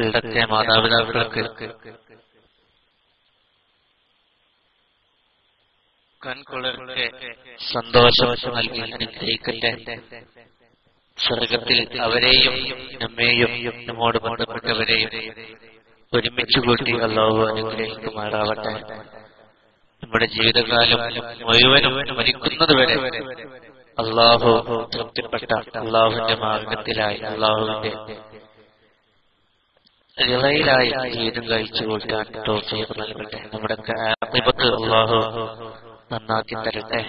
ഇവിടത്തെ മാതാപിതാക്കൾക്ക് കൺകുളർക്ക് സന്തോഷം നൽകി അനുഗ്രഹിക്കട്ടെ. സ്വർഗത്തിൽ അവരെയും നമ്മെയും നമ്മോട് ബന്ധപ്പെട്ടവരെയും ഒരുമിച്ച് കൂട്ടി അള്ളാഹു അനുഗ്രഹിക്കുമാറാവട്ടെ. നമ്മുടെ ജീവിതകാലം മുഴുവനും മരിക്കുന്നത് വരെ അള്ളാഹു തൃപ്തിപ്പെട്ട അള്ളാഹുവിന്റെ മാർഗത്തിലായി അള്ളാഹുവിന്റെ റിളയിലായി ജീവിതം കഴിച്ചു തോഫീഖ് നൽകട്ടെ. നമ്മുടെ അള്ളാഹു നന്നാക്കി തരട്ടെ.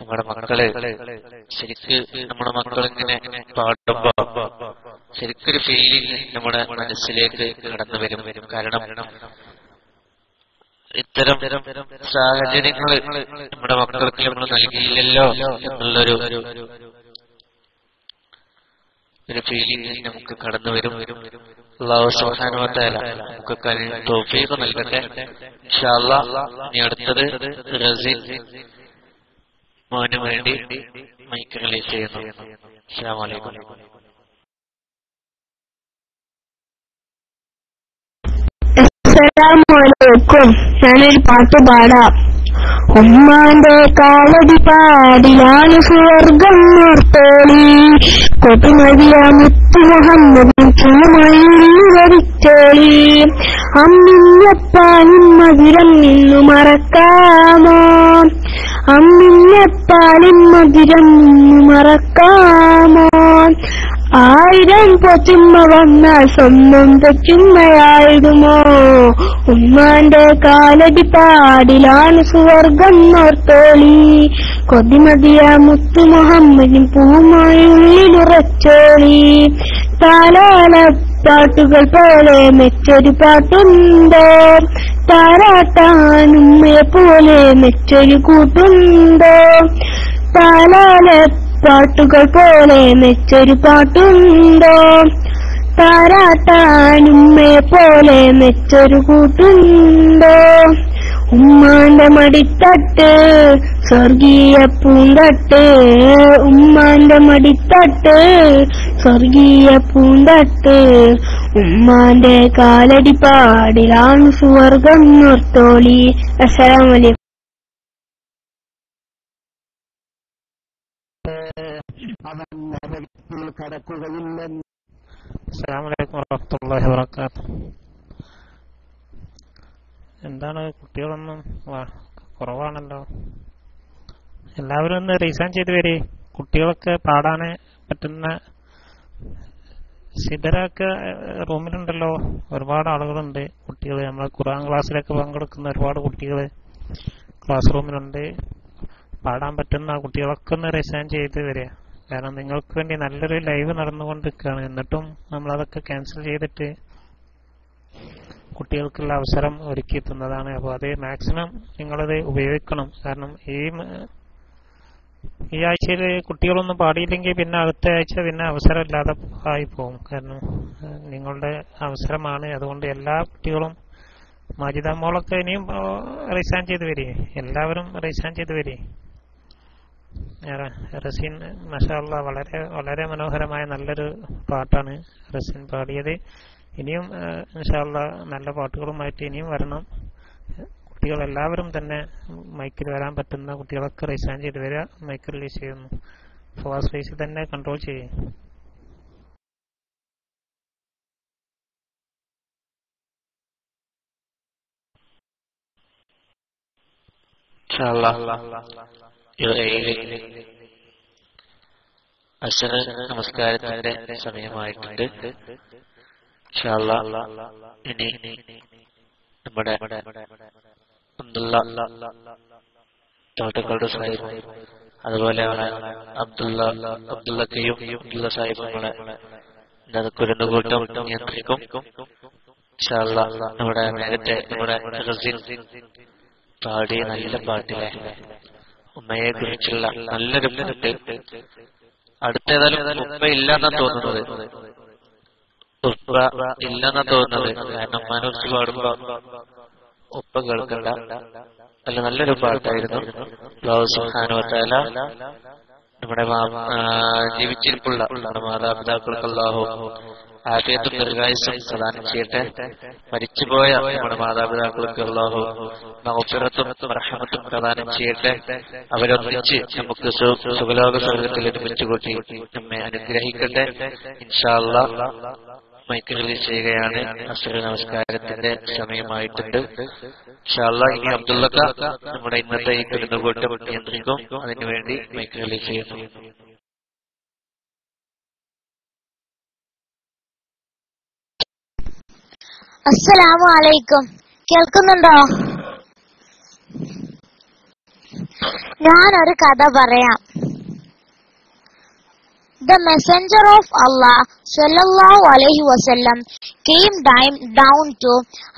നമ്മുടെ മക്കൾ ശരിക്ക് നമ്മുടെ മക്കളിങ്ങനെ പാടുമ്പോ ശരിക്കൊരു ഫീലിംഗ് നമ്മുടെ മനസ്സിലേക്ക് കടന്നു വരും. വരും കാരണം ഇത്തരം സാഹചര്യങ്ങൾ നമ്മുടെ മക്കൾക്ക് നമ്മൾ നൽകിയില്ലല്ലോ എന്നുള്ളൊരു ഒരു ഫീലിംഗ് നമുക്ക് കടന്നു വരും. അള്ളാഹു തൗഫീഖ് നൽകട്ടെ. വേണ്ടി മൈക്ക് റിലീസ് ഞാനൊരു പാട്ട് പാടാം. ഉമ്മാന്റെ കാലടി പാടിയാണ് സ്വർഗം നിർത്തോളി കൊട്ടുമതിയ മുത്തു മുഹമ്മദും ചുമയിൽ വരിച്ചോളി അമ്മിഞ്ഞപ്പാലും മധുരം നിന്നു മറക്കാമോ അമ്മിഞ്ഞപ്പാലും മധുരം നിന്നു മറക്കാമോ ആയിരം പൊച്ചുമ്മ വന്ന സ്വന്തം പൊച്ചുമ്മയായിടുമോ ഉമ്മാന്റെ കാലടി പാടിലാണ് സുവർഗം നോർത്തോളി. കൊതിമതിയ മുത്തു മുഹമ്മദിൻ പൂമായി ഉള്ളിലുറച്ചോളി താലാല പാട്ടുകൾ പോലെ മെച്ചൊരു പാട്ടുണ്ടോ? താരാട്ടാനുമ്മയെ പോലെ മെച്ചൊരു കൂട്ടുണ്ടോ? താലാല പാട്ടുകൾ പോലെ മെച്ചൊരു പാട്ടുണ്ടോ? താരാട്ടാനുമ്മയെ പോലെ മെച്ചൊരു കൂട്ടുണ്ടോ? ഉമ്മാന്റെ മടിത്തട്ട് സ്വർഗീയ പൂന്തട്ട്. ഉമ്മാന്റെ മടിത്തട്ട് സ്വർഗീയ പൂന്തട്ട്. ഉമ്മാന്റെ കാലടി പാടിലാണ് സുവർഗം നിർത്തോളി അസ്സലാമലൈക്കും കടക്കുകയില്ലെന്ന് എന്താണ് കുട്ടികളൊന്നും കുറവാണല്ലോ. എല്ലാവരും ഒന്ന് റീസൈൻ ചെയ്ത് വരെ. കുട്ടികളൊക്കെ പാടാൻ പറ്റുന്ന സിദരൊക്കെ റൂമിലുണ്ടല്ലോ. ഒരുപാട് ആളുകളുണ്ട്. കുട്ടികൾ നമ്മളെ ഖുറാൻ ക്ലാസ്സിലൊക്കെ പങ്കെടുക്കുന്ന ഒരുപാട് കുട്ടികൾ ക്ലാസ് റൂമിലുണ്ട് പാടാൻ പറ്റുന്ന കുട്ടികളൊക്കെ ഒന്ന് റിസൈൻ ചെയ്ത് വരിക കാരണം നിങ്ങൾക്ക് വേണ്ടി നല്ലൊരു ലൈവ് നടന്നുകൊണ്ടിരിക്കുകയാണ്. എന്നിട്ടും നമ്മൾ അതൊക്കെ ക്യാൻസൽ ചെയ്തിട്ട് കുട്ടികൾക്കുള്ള അവസരം ഒരുക്കി തന്നതാണ്. അപ്പോൾ അത് മാക്സിമം നിങ്ങളത് ഉപയോഗിക്കണം. കാരണം ഈ ഈ ആഴ്ചയിൽ കുട്ടികളൊന്നും പാടിയില്ലെങ്കിൽ പിന്നെ അടുത്ത ആഴ്ച പിന്നെ അവസരമില്ലാതെ ആയി പോകും കാരണം നിങ്ങളുടെ അവസരമാണ്. അതുകൊണ്ട് എല്ലാ കുട്ടികളും മാജിദ മോളൊക്കെ ഇനിയും റീസൈൻ ചെയ്ത് വരികയും എല്ലാവരും റീസൈൻ ചെയ്ത് വരിക റസീൻ മഷാള്ള വളരെ വളരെ മനോഹരമായ നല്ലൊരു പാട്ടാണ് റസീൻ പാടിയത്. ഇനിയും മഷാല്ല നല്ല പാട്ടുകളുമായിട്ട് ഇനിയും വരണം. കുട്ടികൾ എല്ലാവരും തന്നെ മൈക്കിൽ വരാൻ പറ്റുന്ന കുട്ടികളൊക്കെ റിസൈൻ ചെയ്ത് വരിക. മൈക്ക് റിലീസ് ചെയ്യുന്നു. ഫോസ് ഫേസിൽ തന്നെ കൺട്രോൾ ചെയ്യും. അശ്വന നമസ്കാരത്തിന്റെ സമയമായിട്ടുണ്ട്. ഇനി നമ്മുടെ അബ്ദുള്ള സാഹിബ് അതുപോലെ അബ്ദുള്ള അബ്ദുള്ളക്കയും കുരുന്നുകൂട്ടം നിയന്ത്രിക്കും. നമ്മുടെ നേരത്തെ നമ്മുടെ പാടിയ നല്ല പാട്ടിലെ ഉമ്മയെ കുറിച്ചുള്ള നല്ലൊരു പാട്ട് അടുത്തേതായാലും ഉപ്പ ഇല്ലെന്നാ തോന്നുന്നത്. ഉപ്പ ഇല്ലെന്നാ തോന്നുന്നത്. കാരണം ഉമ്മാനെ കുറിച്ച് പാടുമ്പോ ഉപ്പ കേൾക്കണ്ട. അല്ല നല്ലൊരു പാട്ടായിരുന്നു. സുഹാനുവത്താല നമ്മുടെ ജീവിച്ചിരിപ്പുള്ള നമ്മുടെ മാതാപിതാക്കൾക്കല്ലാഹോ ആഫിയത്തും ദീർഘായുസും പ്രദാനം ചെയ്യട്ടെ മരിച്ചുപോയ നമ്മുടെ മാതാപിതാക്കൾക്ക് അല്ലാഹു മഹഫിറത്തും റഹമത്തും പ്രദാനം ചെയ്യട്ടെ അവരൊന്നിച്ച് നമുക്ക് സുഖലോക സ്വർഗത്തിൽ ഒരുമിച്ച് കൂട്ടി നമ്മെ അനുഗ്രഹിക്കട്ടെ. ഇൻഷാല്ല മൈക്ക് റിലീസ് ചെയ്യുകയാണ്. അസുര നമസ്കാരത്തിന്റെ സമയമായിട്ടുണ്ട്. ഇൻഷാല്ല ഇനി അബ്ദുള്ള നമ്മുടെ ഇന്നത്തെ ഈ കുരുന്നുകൂട്ടം നിയന്ത്രിക്കും. അതിനുവേണ്ടി മൈക്ക് റിലീസ് ചെയ്യുന്നു. അസ്സലാമു അലൈക്കും കേൾക്കുന്നുണ്ടോ? ഞാനൊരു കഥ പറയാം. The messenger of Allah sallallahu alaihi wasallam came down, to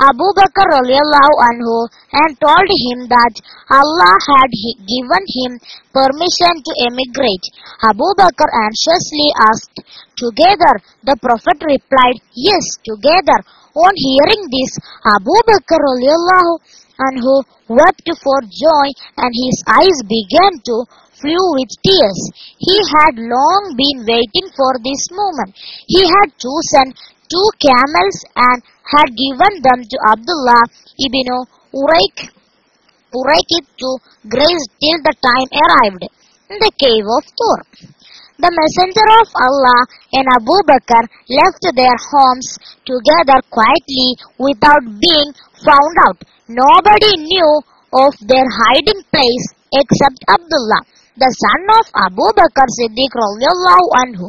Abu Bakr radiallahu anhu and told him that Allah had given him permission to emigrate. Abu Bakr anxiously asked, Together? The Prophet replied, Yes, together. On hearing this, Abu Bakr radiallahu anhu wept for joy and his eyes began to flew with tears. He had long been waiting for this moment. He had chosen two camels and had given them to Abdullah ibn Uraykid to graze till the time arrived in the cave of Tur. The messenger of Allah and Abu Bakr left their homes together quietly without being found out. Nobody knew of their hiding place except Abdullah, the son of Abu Bakr Siddiq anhu.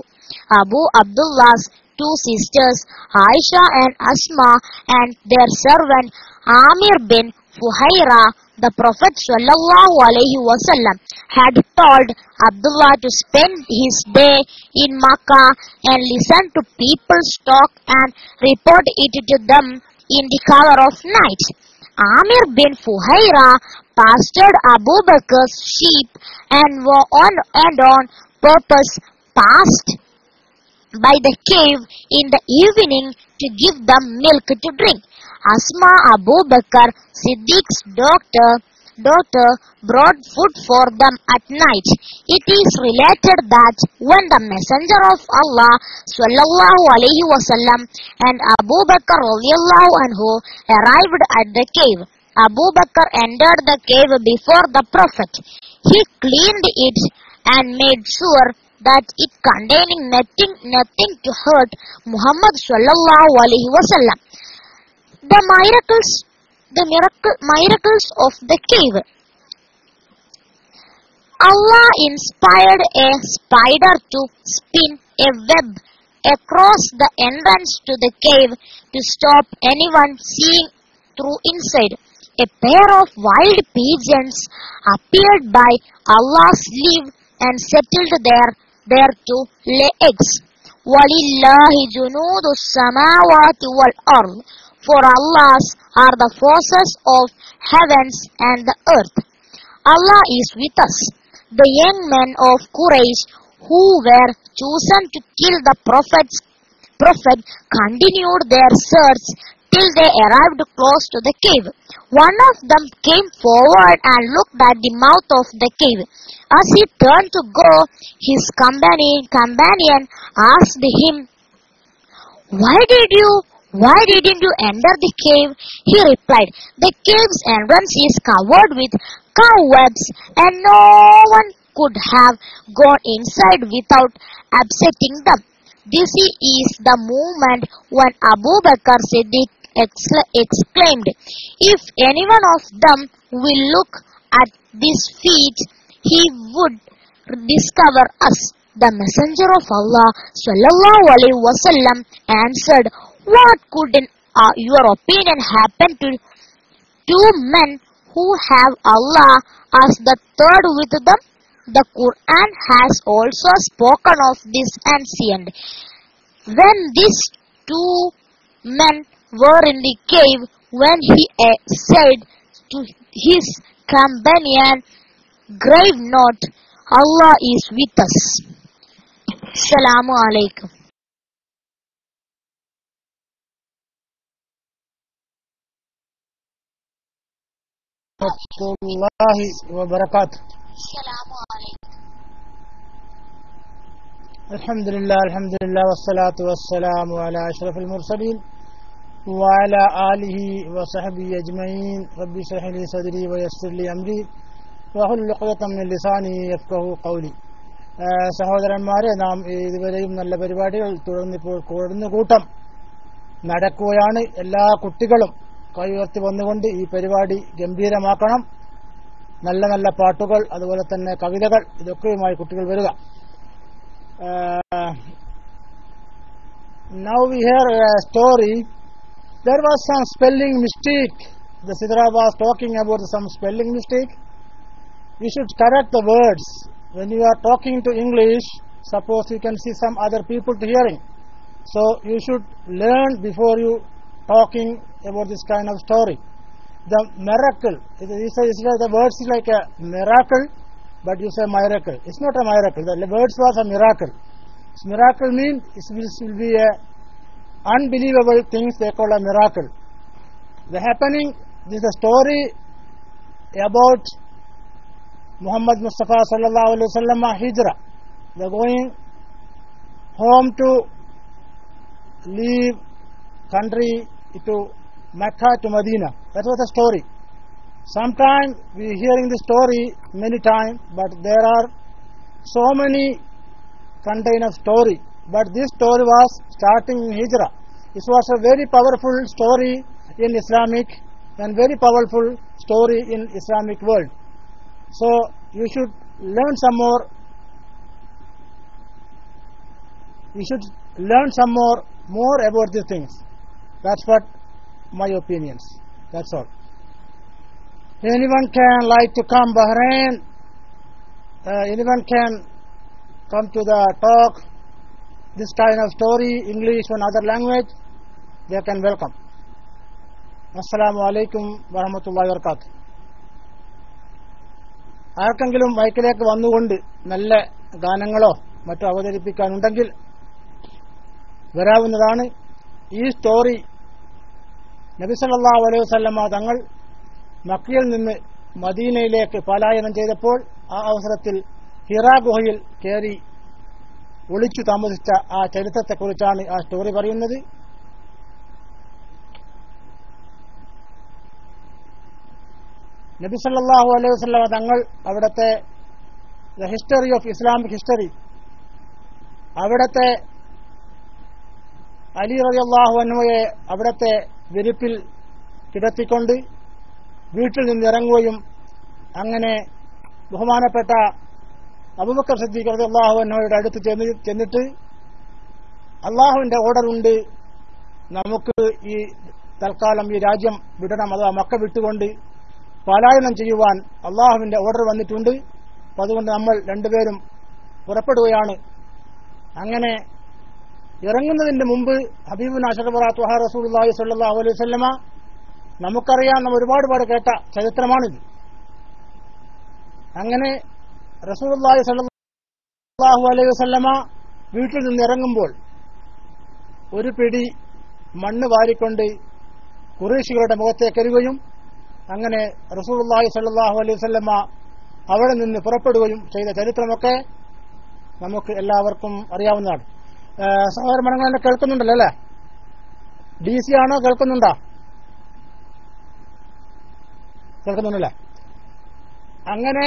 Abu Abdullah's two sisters, Aisha and Asma, and their servant Amir bin Fuhaira, the Prophet sallallahu wasallam had told Abdullah to spend his day in Makkah and listen to people's talk and report it to them in the cover of night. Amir bin Fuhaira pastured Abu Bakr's sheep and were on and on purpose passed by the cave in the evening to give them milk to drink. Asma Abu Bakr Siddiq's daughter, daughter brought food for them at night. It is related that when the messenger of Allah sallallahu alaihi wasallam and Abu Bakr radiallahu anhu arrived at the cave, Abu Bakr entered the cave before the Prophet. He cleaned it and made sure that it containing nothing, nothing to hurt Muhammad sallallahu alaihi wasallam. The miracles, the miracle, miracles of the cave. Allah inspired a spider to spin a web across the entrance to the cave to stop anyone seeing through inside. A pair of wild pigeons appeared by Allah's leave and settled there, there to lay eggs. وَلِلَّهِ جُنُودُ السَّمَاوَاتِ وَالْأَرْضِ for Allah's are the forces of heavens and the earth. Allah is with us. The young men of Quraysh who were chosen to kill the prophets, prophet continued their search till they arrived close to the cave. One of them came forward and looked at the mouth of the cave. As he turned to go, his companion, companion asked him, Why did you why didn't you enter the cave? He replied, The cave's entrance is covered with cobwebs and no one could have gone inside without upsetting them. This is the moment when Abu Bakr Siddiq excla- exclaimed, If any one of them will look at this feat, he would discover us. The Messenger of Allah sallallahu alaihi wasallam answered, What could in uh, your opinion happen to two men who have Allah as the third with them? The Quran has also spoken of this ancient. When these two men were in the cave, when he uh, said to his companion, Grave not, Allah is with us. Assalamu alaikum. ورحمة الله وبركاته Assalamu alaikum. الحمد لله الحمد لله والصلاة والسلام على أشرف المرسلين وعلى آله وصحبه أجمعين ربي اشرح لي صدري ويسر لي أمري واحلل عقدة من لساني يفقه قولي ആ, സഹോദരന്മാരെ നാം ഇതുവരെയും നല്ല പരിപാടികൾ തുടർന്നിപ്പോൾ കൂടുന്ന കൂട്ടം നടക്കുകയാണ് എല്ലാ കുട്ടികളും കൈ ഉയർത്തി വന്നുകൊണ്ട് ഈ പരിപാടി ഗംഭീരമാക്കണം നല്ല നല്ല പാട്ടുകൾ അതുപോലെ തന്നെ കവിതകൾ ഇതൊക്കെയുമായി കുട്ടികൾ വരിക now we hear story there was some spelling mistake the Sidra was talking about some spelling mistake you should correct the words when you are talking to english suppose you can see some other people to hearing so you should learn before you talking about this kind of story. The miracle it is it's the words is like a miracle but you say miracle. It's not a miracle. The words was a miracle. This miracle means it will, be a unbelievable things they call a miracle. The happening this is a story about Muhammad Mustafa sallallahu alaihi wasallam hijrah. They're going home to leave country to Mecca to Medina. That was the story. Sometimes we are hearing the story many times, but there are so many contain of story. But this story was starting in Hijrah. This was a very powerful story in Islamic and very powerful story in Islamic world. So you should learn some more. You should learn some more more about these things. That's what my opinions. That's all. Anyone can like to come Bahrain. Uh, anyone can come to the talk. This kind of story, English or other language, they can welcome. Assalamu alaikum wa rahmatullahi wa barakatuh. ആർക്കെങ്കിലും മൈക്കിലേക്ക് വന്നുകൊണ്ട് നല്ല ഗാനങ്ങളോ മറ്റോ അവതരിപ്പിക്കാനുണ്ടെങ്കിൽ വരാവുന്നതാണ് ഈ story നബിസല്ലാ അലൈഹി വസല്ലമ തങ്ങൾ മക്കയിൽ നിന്ന് മദീനയിലേക്ക് പലായനം ചെയ്തപ്പോൾ ആ അവസരത്തിൽ ഹിറ ഗുഹയിൽ കയറി ഒളിച്ചു താമസിച്ച ആ ചരിത്രത്തെക്കുറിച്ചാണ് ആ സ്റ്റോറി പറയുന്നത്. നബി സല്ലല്ലാഹു അലൈഹി വസല്ലമ തങ്ങൾ അവിടത്തെ the history of Islamic history അവിടത്തെ അലി റബി അള്ളാഹു അനുവയെ അവിടുത്തെ വിരിപ്പിൽ കിടത്തിക്കൊണ്ട് വീട്ടിൽ നിന്നിറങ്ങുകയും അങ്ങനെ ബഹുമാനപ്പെട്ട അബുബക്കർ സിദ്ദീഖ് അള്ളാഹു അൻഹുയുടെ അടുത്ത് ചെന്ന് ചെന്നിട്ട് അള്ളാഹുവിന്റെ ഓർഡർ ഉണ്ട്. നമുക്ക് ഈ തൽക്കാലം ഈ രാജ്യം വിടണം. അഥവാ മക്ക വിട്ടുകൊണ്ട് പലായനം ചെയ്യുവാൻ അള്ളാഹുവിന്റെ ഓർഡർ വന്നിട്ടുണ്ട്. അതുകൊണ്ട് നമ്മൾ രണ്ടുപേരും പുറപ്പെടുകയാണ്. അങ്ങനെ ഇറങ്ങുന്നതിന് മുമ്പ് ഹബീബുൻ അഷറബറാത്തു റസൂലുള്ളാഹി സ്വല്ലല്ലാഹു അലൈഹി വസല്ലമ നമുക്കറിയാം നമ്മൾ ഒരുപാട് പാട് കേട്ട ചരിത്രമാണിത്. അങ്ങനെ റസൂലുള്ളാഹി സ്വല്ലല്ലാഹു അലൈഹി വസല്ലമ വീട്ടിൽ നിന്ന് ഇറങ്ങുമ്പോൾ ഒരു പിടി മണ്ണ് വാരിക്കൊണ്ട് കുറേശികളുടെ മുഖത്തെ കരുകയും അങ്ങനെ റസൂലുള്ളാഹി സ്വല്ലല്ലാഹു അലൈഹി വസല്ലമ അവിടെ നിന്ന് പുറപ്പെടുകയും ചെയ്ത ചരിത്രമൊക്കെ നമുക്ക് എല്ലാവർക്കും അറിയാവുന്നതാണ്. ഏഹ് സഹോദരമണങ്ങൾ എന്നെ കേൾക്കുന്നുണ്ടല്ലോ അല്ലേ? ഡി സി ആണോ കേൾക്കുന്നുണ്ടോ? കേൾക്കുന്നുണ്ടല്ലേ? അങ്ങനെ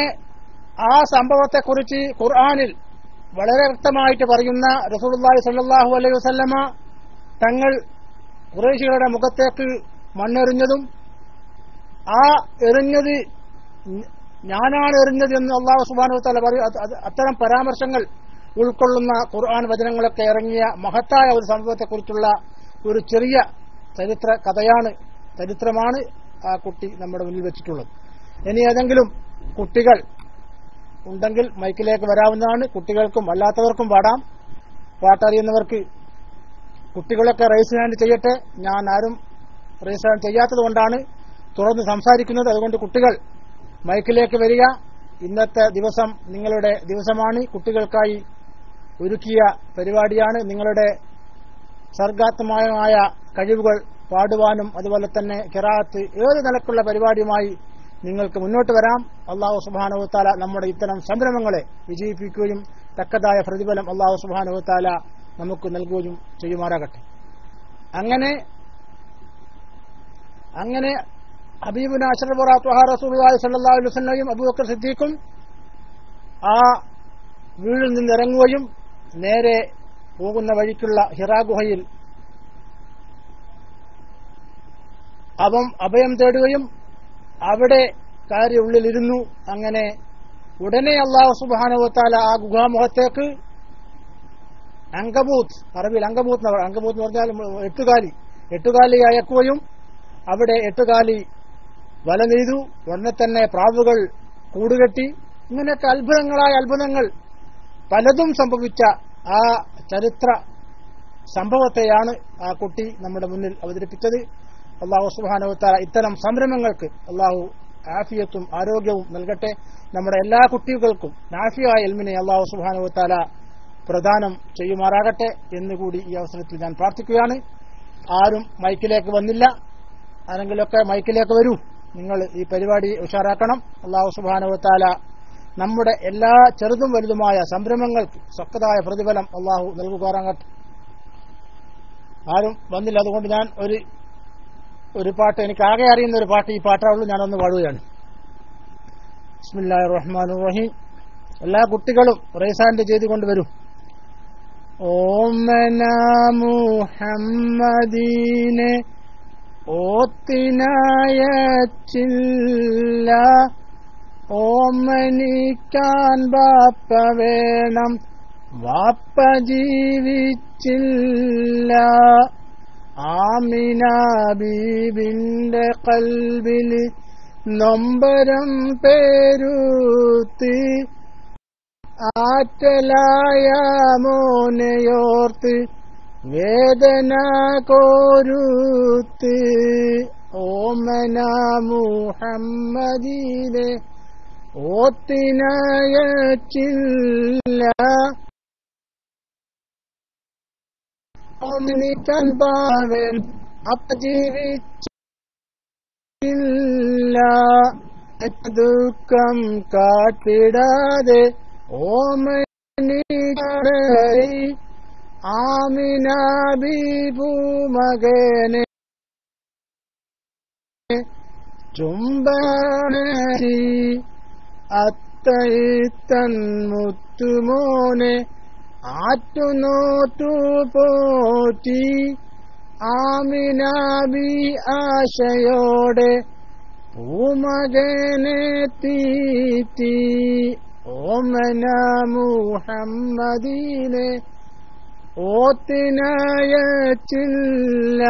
ആ സംഭവത്തെക്കുറിച്ച് ഖുർആാനിൽ വളരെ വ്യക്തമായിട്ട് പറയുന്ന റസൂലുള്ളാഹി സല്ലാഹു അലൈഹി വസല്ലമ തങ്ങൾ കുറേശികളുടെ മുഖത്തേക്ക് മണ്ണെറിഞ്ഞതും ആ എറിഞ്ഞത് ഞാനാണ് എറിഞ്ഞത് എന്ന് അള്ളാഹു സുബാനു തല പറയും അത് അത് അത്തരം പരാമർശങ്ങൾ ഉൾക്കൊള്ളുന്ന ഖുർആൻ വചനങ്ങളൊക്കെ ഇറങ്ങിയ മഹത്തായ ഒരു സംഭവത്തെക്കുറിച്ചുള്ള ഒരു ചെറിയ ചരിത്ര കഥയാണ് ചരിത്രമാണ് ആ കുട്ടി നമ്മുടെ മുന്നിൽ വെച്ചിട്ടുള്ളത്. ഇനി ഏതെങ്കിലും കുട്ടികൾ ഉണ്ടെങ്കിൽ മൈക്കിലേക്ക് വരാവുന്നതാണ്. കുട്ടികൾക്കും അല്ലാത്തവർക്കും പാടാം. പാട്ടറിയുന്നവർക്ക് കുട്ടികളൊക്കെ റേസ് ഹാൻഡ് ചെയ്യട്ടെ. ഞാൻ ആരും റേസ് ഹാൻഡ് ചെയ്യാത്തത് കൊണ്ടാണ് തുറന്ന് സംസാരിക്കുന്നത്. അതുകൊണ്ട് കുട്ടികൾ മൈക്കിലേക്ക് വരിക. ഇന്നത്തെ ദിവസം നിങ്ങളുടെ ദിവസമാണ്. കുട്ടികൾക്കായി ഒരുക്കിയ പരിപാടിയാണ് നിങ്ങളുടെ സർഗാത്മകമായ കഴിവുകൾ പാടുവാനും അതുപോലെ തന്നെ കിറാത്ത് ഏത് നിലക്കുള്ള പരിപാടിയുമായി നിങ്ങൾക്ക് മുന്നോട്ട് വരാം. അള്ളാഹു സുബാനുവത്താല നമ്മുടെ ഇത്തരം സംരംഭങ്ങളെ വിജയിപ്പിക്കുകയും തക്കതായ പ്രതിഫലം അള്ളാഹു സുബാനുവത്താല നമുക്ക് നൽകുകയും ചെയ്യുമാറാകട്ടെ. അങ്ങനെ അങ്ങനെ ഹബീബിന് അഷറബുറ റസൂലി അബൂബക്കർ സിദ്ദീഖും ആ വീടിൽ നിന്ന് ഇറങ്ങുകയും നേരെ പോകുന്ന വഴിക്കുള്ള ഹിറാഗുഹയിൽ അവൻ അഭയം തേടുകയും അവിടെ കയറി ഉള്ളിലിരുന്നു അങ്ങനെ ഉടനെ അള്ളാഹു സുബാനുവത്താല ആ ഗുഹാമുഖത്തേക്ക് അങ്കബൂത്ത് അറബിയിൽ അങ്കബൂത്ത് അങ്കബൂത്ത് എന്ന് പറഞ്ഞാൽ എട്ടുകാലി. എട്ടുകാലി അയക്കുകയും അവിടെ എട്ടുകാലി വല നെയ്തു ഉടനെ തന്നെ പ്രാവുകൾ കൂടുകെട്ടി. ഇങ്ങനെയൊക്കെ അത്ഭുതങ്ങളായ അത്ഭുതങ്ങൾ പലതും സംഭവിച്ച ആ ചരിത്ര സംഭവത്തെയാണ് ആ കുട്ടി നമ്മുടെ മുന്നിൽ അവതരിപ്പിച്ചത്. അള്ളാഹു സുബാനവത്താല ഇത്തരം സംരംഭങ്ങൾക്ക് അള്ളാഹു ആഫിയത്തും ആരോഗ്യവും നൽകട്ടെ. നമ്മുടെ എല്ലാ കുട്ടികൾക്കും നാഫിയായ എൽമിനെ അള്ളാഹു സുബാനവത്താല പ്രദാനം ചെയ്യുമാറാകട്ടെ എന്നുകൂടി ഈ അവസരത്തിൽ ഞാൻ പ്രാർത്ഥിക്കുകയാണ്. ആരും മൈക്കിലേക്ക് വന്നില്ല. ആരെങ്കിലുമൊക്കെ മൈക്കിലേക്ക് വരൂ. നിങ്ങൾ ഈ പരിപാടി ഉഷാറാക്കണം. അള്ളാഹു സുബാനവത്താല നമ്മുടെ എല്ലാ ചെറുതും വലുതുമായ സംരംഭങ്ങൾക്ക് സ്വക്കതായ പ്രതിഫലം അള്ളാഹു നൽകുകാറാകട്ടെ ആരും വന്നില്ല. അതുകൊണ്ട് ഞാൻ ഒരു ഒരു പാട്ട് എനിക്ക് ആകെ അറിയുന്ന ഒരു പാട്ട് ഈ പാട്ടാവുള്ളൂ ഞാനൊന്ന് പാടുകയാണ്. റഹ്മാൻ റഹീം എല്ലാ കുട്ടികളും റൈസാൻഡ് ചെയ്തുകൊണ്ട് വരും ഓമന മുഹമ്മദീനെ ഓത്തിനായച്ചില്ല ഓമനിക്കാൻ വാപ്പ വേണം. വാപ്പ ജീവിച്ചില്ല. ആമിന ബീബിന്റെ കൽബിൽ നൊമ്പരം പേരൂത്തി. ആറ്റലായ മോനയോർത്ത് വേദന കോരുത്തി. ഓമന മുഹമ്മദീനെ ഓത്തിനയച്ചില്ല ഓമിനിക്കാൻ പാവൻ അപ്പ ജീവിച്ചില്ല ദുഃഖം കാട്ടിടാതെ ഓമനി ആമിന ബീബു മകനെ ചുംബനി അത്തൈത്തൻ മുത്തുമോനെ ആറ്റുനോട്ടു പോറ്റി ആമിനാബി ആശയോടെ പൂമകനെ തീറ്റി ഓമന മുഹമ്മദീനെ ഓത്തിനയച്ചില്ല.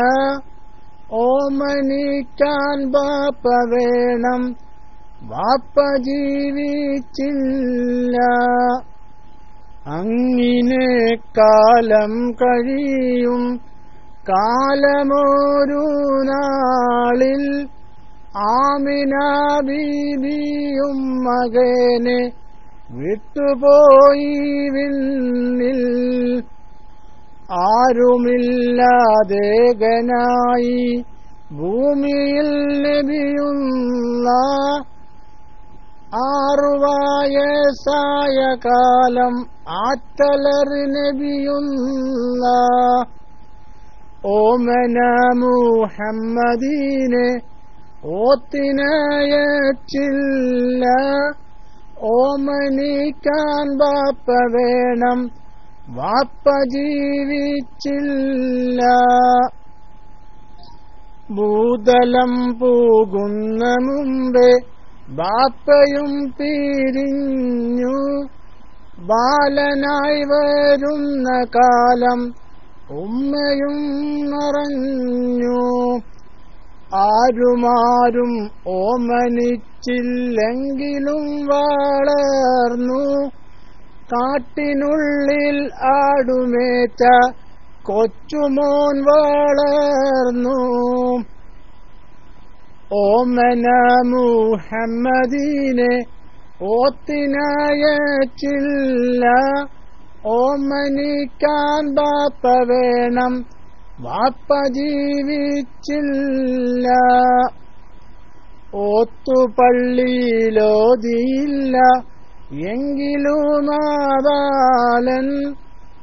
ഓമനിക്കാൻ ബാപ്പ വേണം ബാപ്പ ജീവിച്ചില്ല അങ്ങിനെ കാലം കഴിയും. കാലമോരു നാളിൽ ആമിന ബീബിയും മകനെ വിട്ടുപോയി വിണ്ണിൽ. ആരുമില്ലാതെ ഗനായി ഭൂമിയിൽ നബിയുള്ള ആറു സായകാലം കാലം ആറ്റലറി നബിയുള്ള ഓമന മുഹമ്മദീനെ ഓത്തിനയച്ചില്ല ഓമനിക്കാൻ വാപ്പ വേണം വാപ്പ ജീവിച്ചില്ല. ഭൂതലം പോകുന്ന മുമ്പേ ബാപ്പയും പിരിഞ്ഞു. ബാലനായി വരുന്ന കാലം ഉമ്മയും മറഞ്ഞു ആരുമാരും ഓമനിച്ചില്ലെങ്കിലും വളർന്നു. കാട്ടിനുള്ളിൽ ആടുമേറ്റ കൊച്ചുമോൻ വളർന്നു. ഓമന മുഹമ്മദീനെ ഓത്തിനയച്ചില്ല. ഓമനിക്കാൻ ബാപ്പ വേണം വാപ്പ ജീവിച്ചില്ല. ഓത്തുപള്ളിയിലോതിയില്ല എങ്കിലും ആവാലൻ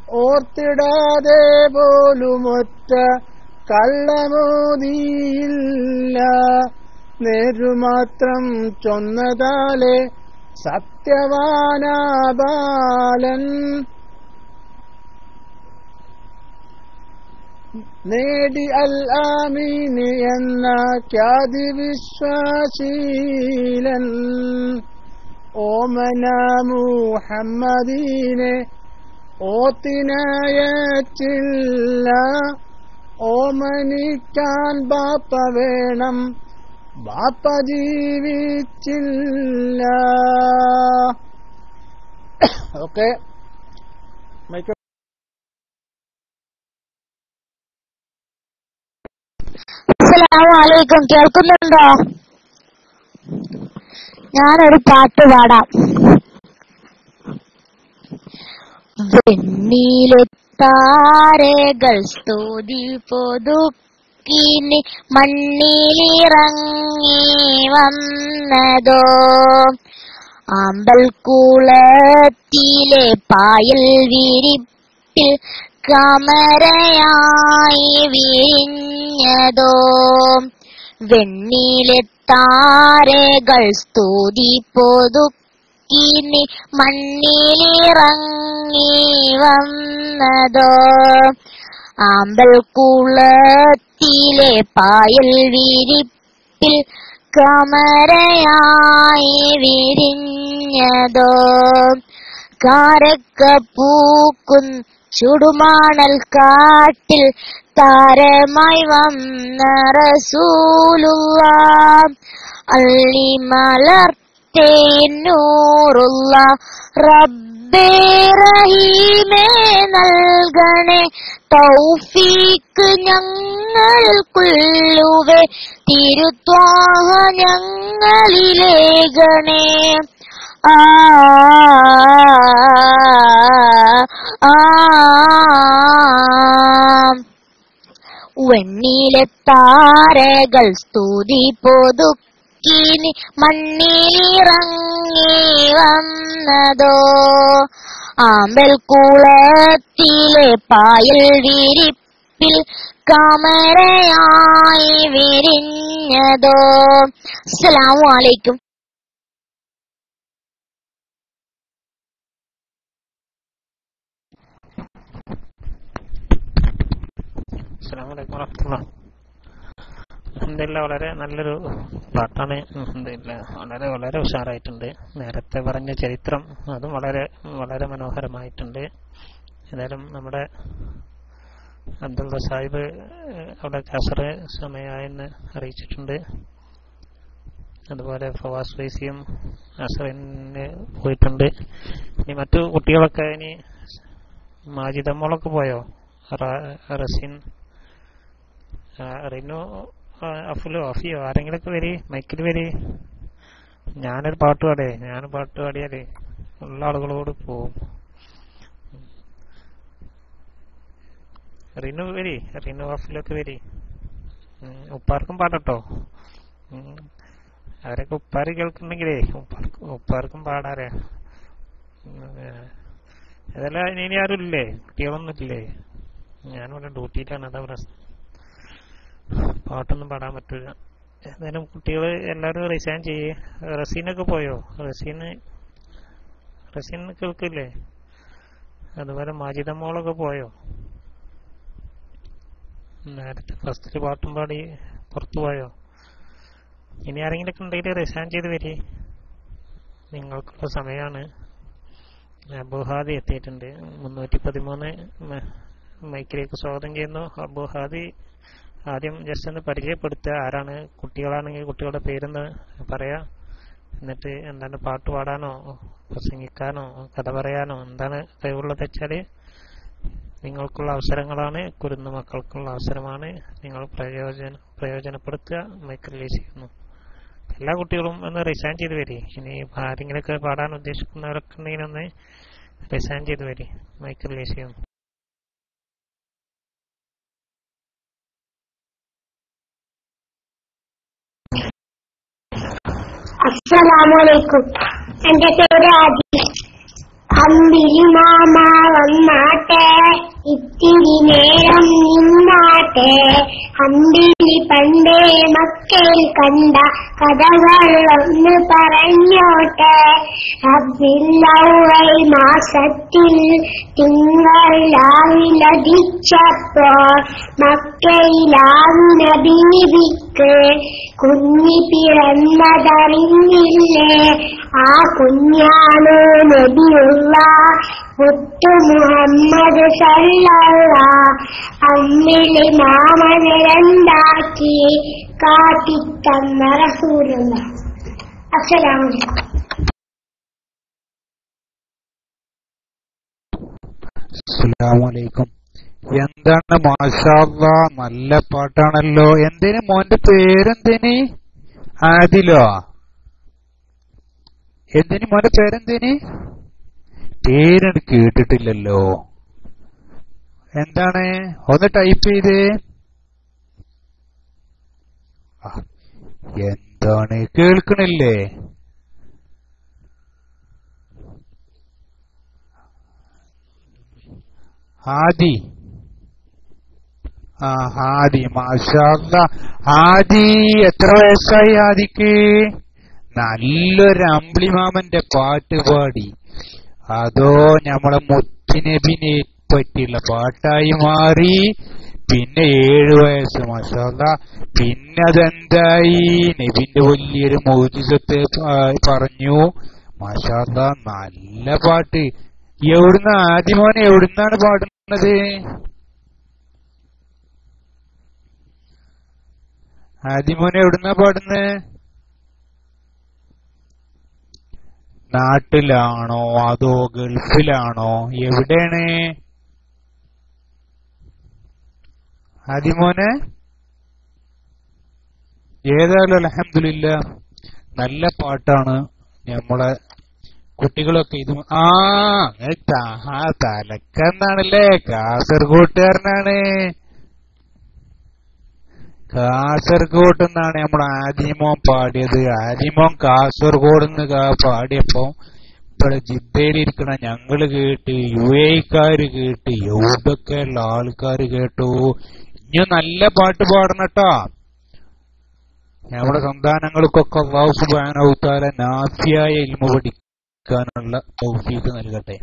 ഓർത്തിടാതെ പോലുമൊറ്റ കള്ളമോതിയില്ല. നേരുമാത്രം ചൊന്നതാലെ സത്യവാനാബാലൻ. നേടി അൽ ആമീന് എന്ന ഖ്യാതി വിശ്വാസീലൻ ഓമന മുഹമ്മദീനെ ഓത്തിനയച്ചില്ല. ഓമനിക്കാൻ ബാപ്പ വേണം. ബാപ്പ ജീവിച്ചില്ല. ഓക്കെ കേൾക്കുന്നുണ്ടോ? ഞാനൊരു പാട്ട് പാടാം. വെണ്ണീലെത്താരകൾ സ്തുതി പൊതുക്കിനി മണ്ണിലിറങ്ങി വന്നതോ? അമ്പൽക്കുളത്തിലെ പായൽ വിരിപ്പിൽ കമരയായി വിരിഞ്ഞതോ? വെണ്ണിലെ താരകൾ സ്തുതി പൊതുക്കിനി മണ്ണിലിറങ്ങി വന്നതോ? ആമ്പൽക്കുളത്തിലെ പായൽ വിരിപ്പിൽ കമരയായി വിരിഞ്ഞതോ? കാരക്ക പൂക്കും ചുടുമാണൽ കാട്ടിൽ താരമായി വന്ന റസൂലുവാ അള്ളി മലർത്തേന്നൂറുള്ള റബ്ബേ റഹീമേ നൽകണേ. തൗഫീക്ക് ഞങ്ങൾക്കുള്ളുവേ. തിരുത്വാഹ ഞങ്ങളിലേകണേ. ആ വെണ്ണിലെ താരകൾ സ്തുതി പൊതുക്കിനി മണ്ണിലിറങ്ങി വന്നതോ? ആമ്പൽ കുളത്തിലെ പായൽ വിരിപ്പിൽ കമരയായി വിരിഞ്ഞതോ? അസ്സലാമു അലൈക്കും. അസ്സലാമു അലൈക്കും വറഹ്മത്തുള്ളാ അൽഹംദുലില്ലാ വളരെ നല്ലൊരു പാട്ടാണ്. അൽഹംദുലില്ലാ വളരെ വളരെ ഉഷാറായിട്ടുണ്ട്. നേരത്തെ പറഞ്ഞ ചരിത്രം അതും വളരെ വളരെ മനോഹരമായിട്ടുണ്ട്. ഏതായാലും നമ്മുടെ അബ്ദുള്ള സാഹിബ് അവിടെ കസർ സമയമായെന്ന് അറിയിച്ചിട്ടുണ്ട്. അതുപോലെ ഫവാസ് ഫൈസിയും അസറിന് പോയിട്ടുണ്ട്. ഇനി മറ്റു കുട്ടികളൊക്കെ ഇനി മാജിദമ്മളൊക്കെ പോയോ? റസിൻ റിനു അഫുലോ അഫിയോ ആരെങ്കിലൊക്കെ വരി? മൈക്കിൽ വരി. ഞാനൊരു പാട്ട് പാടേ. ഞാൻ പാട്ട് പാടിയാലേ ഉള്ള ആളുകളോട് പോവും. റിനു വരി. റിനു അഫിലൊക്കെ വരി. ഉപ്പാർക്കും പാടട്ടോ. അവരൊക്കെ ഉപ്പാര് കേൾക്കുന്നുണ്ടെങ്കിലേ ഉപ്പാർക്ക് പാടാറേ ഇതെല്ലാം ഇനി ആരും ഇല്ലേ കുട്ടികളൊന്നും ഇല്ലേ? ഞാനിവിടെ ഡ്യൂട്ടിയിലാണ്. അതാ പ്രശ്നം. പാട്ടൊന്നും പാടാൻ പറ്റൂല. എന്തായാലും കുട്ടികൾ എല്ലാവരും റിസൈൻ ചെയ്യേ. റസീനൊക്കെ പോയോ? റസീന് റസീൻ കേൾക്കില്ലേ അതുപോലെ മാജിദ മോളൊക്കെ പോയോ? നേരത്തെ ഫസ്റ്റിൽ പാട്ടും പാടി പുറത്തു പോയോ? ഇനി ആരെങ്കിലൊക്കെ ഉണ്ടെങ്കിൽ റിസൈൻ ചെയ്ത് വരി. നിങ്ങൾക്കുള്ള സമയമാണ് അബുഹാദി എത്തിയിട്ടുണ്ട്. മുന്നൂറ്റി പതിമൂന്ന് മൈക്കിലേക്ക് സ്വാഗതം ചെയ്യുന്നു. അബുഹാദി ആദ്യം ജസ്റ്റ് ഒന്ന് പരിചയപ്പെടുത്തുക. ആരാണ് കുട്ടികളാണെങ്കിൽ കുട്ടികളുടെ പേരൊന്ന് പറയാ. എന്നിട്ട് എന്താണ് പാട്ട് പാടാനോ പ്രസംഗിക്കാനോ കഥ പറയാനോ എന്താണ് കഴിവുള്ളത് വെച്ചാൽ നിങ്ങൾക്കുള്ള അവസരങ്ങളാണ് കുരുന്നു മക്കൾക്കുള്ള അവസരമാണ് നിങ്ങൾ പ്രയോജന പ്രയോജനപ്പെടുത്തുക മൈക്ക് റിലീസ് ചെയ്യുന്നു. എല്ലാ കുട്ടികളും ഒന്ന് റിസൈൻ ചെയ്ത് വരി. ഇനി ആരെങ്കിലൊക്കെ പാടാൻ ഉദ്ദേശിക്കുന്നവരൊക്കെ ഉണ്ടെങ്കിൽ ഒന്ന് റിസൈൻ ചെയ്ത് വരി. മൈക്ക് റിലീസ് ചെയ്യുന്നു. അസ്സലാമലൈക്കും എന്റെ പേര് ആദി അമ്പിരി മാമ വന്നാട്ടെ ഇത്തിരി നേരം നിന്നാട്ടെ. അമ്പിളി പണ്ടേ മക്കയിൽ കണ്ട കഥകൾ ഒന്ന് പറഞ്ഞോട്ടെ. അബ്ദില്ലൗവൽ മാസത്തിൽ തിങ്കളാവിലടിച്ചപ്പോൾ മക്കയിലാവിന ബീവിക്ക് കുഞ്ഞി പിറന്നതറിഞ്ഞില്ലേ? ആ കുഞ്ഞാണ് നബിയുള്ള? മുത്തു മുഹമ്മദ് സല്ലല്ല അമ്മിളി മാമന് രണ്ടാക്കി കാട്ടിത്തന്ന റസൂലുള്ള. അസ്സലാമലൈക്കും അസ്സലാമലൈക്കും എന്താണ് മാഷാല്ല നല്ല പാട്ടാണല്ലോ. എന്തിന് മോന്റെ പേരെന്തിന്? ആദിലോ? എന്തിന് മോന്റെ പേരെന്തിന്? പേരെനിക്ക് കേട്ടിട്ടില്ലല്ലോ. എന്താണ്? ഒന്ന് ടൈപ്പ് ചെയ്ത്. എന്താണ്? കേൾക്കണില്ലേ? ഹാദി. ആ ഹാദി മാഷാല്ല ഹാദി എത്ര വയസ്സായി ഹാദിക്ക്? നല്ലൊരു അമ്പിളിമാമന്റെ പാട്ട് പാടി. അതോ നമ്മളെ മുത്തുനബിനെ പറ്റിയുള്ള പാട്ടായി മാറി പിന്നെ ഏഴു വയസ്സ് മസാല പിന്നെ അതെന്തായി? നബിന്റെ വലിയൊരു മോചിതത്തെ പറഞ്ഞു. മസാല നല്ല പാട്ട്. എവിടുന്ന ആദ്യമോനെ എവിടുന്നാണ് പാടുന്നത്? ആദ്യമോനെ എവിടുന്നാ പാടുന്നത്? നാട്ടിലാണോ? അതോ ഗൾഫിലാണോ? എവിടെയാണ്? ആദ്യമോനെ ഏതായാലും അലഹമില്ല നല്ല പാട്ടാണ് നമ്മളെ കുട്ടികളൊക്കെ ഇത്. ആ തലക്കെന്നാണല്ലേ? കാസർഗോട്ടുകാരനാണ്. കാസർഗോഡ് നിന്നാണ് നമ്മൾ ആദിമോൻ പാടിയത്. ആദിമോൻ കാസർഗോഡ് നിന്ന് പാടിയപ്പോ ഇവിടെ ജിദ്ദയിലിരിക്കണ ഞങ്ങൾ കേട്ട് യു എക്കാർ കേട്ട് എവിടൊക്കെ ഉള്ള ആൾക്കാര് കേട്ടു. ഇനി നല്ല പാട്ട് പാടണട്ടാ. നമ്മുടെ സന്താനങ്ങൾക്കൊക്കെ അള്ളാഹു സുബാനവുത്താല നാഫിയായ ഇൽമ പഠിക്കാനുള്ള തൗഫീക്ക് നൽകട്ടെ.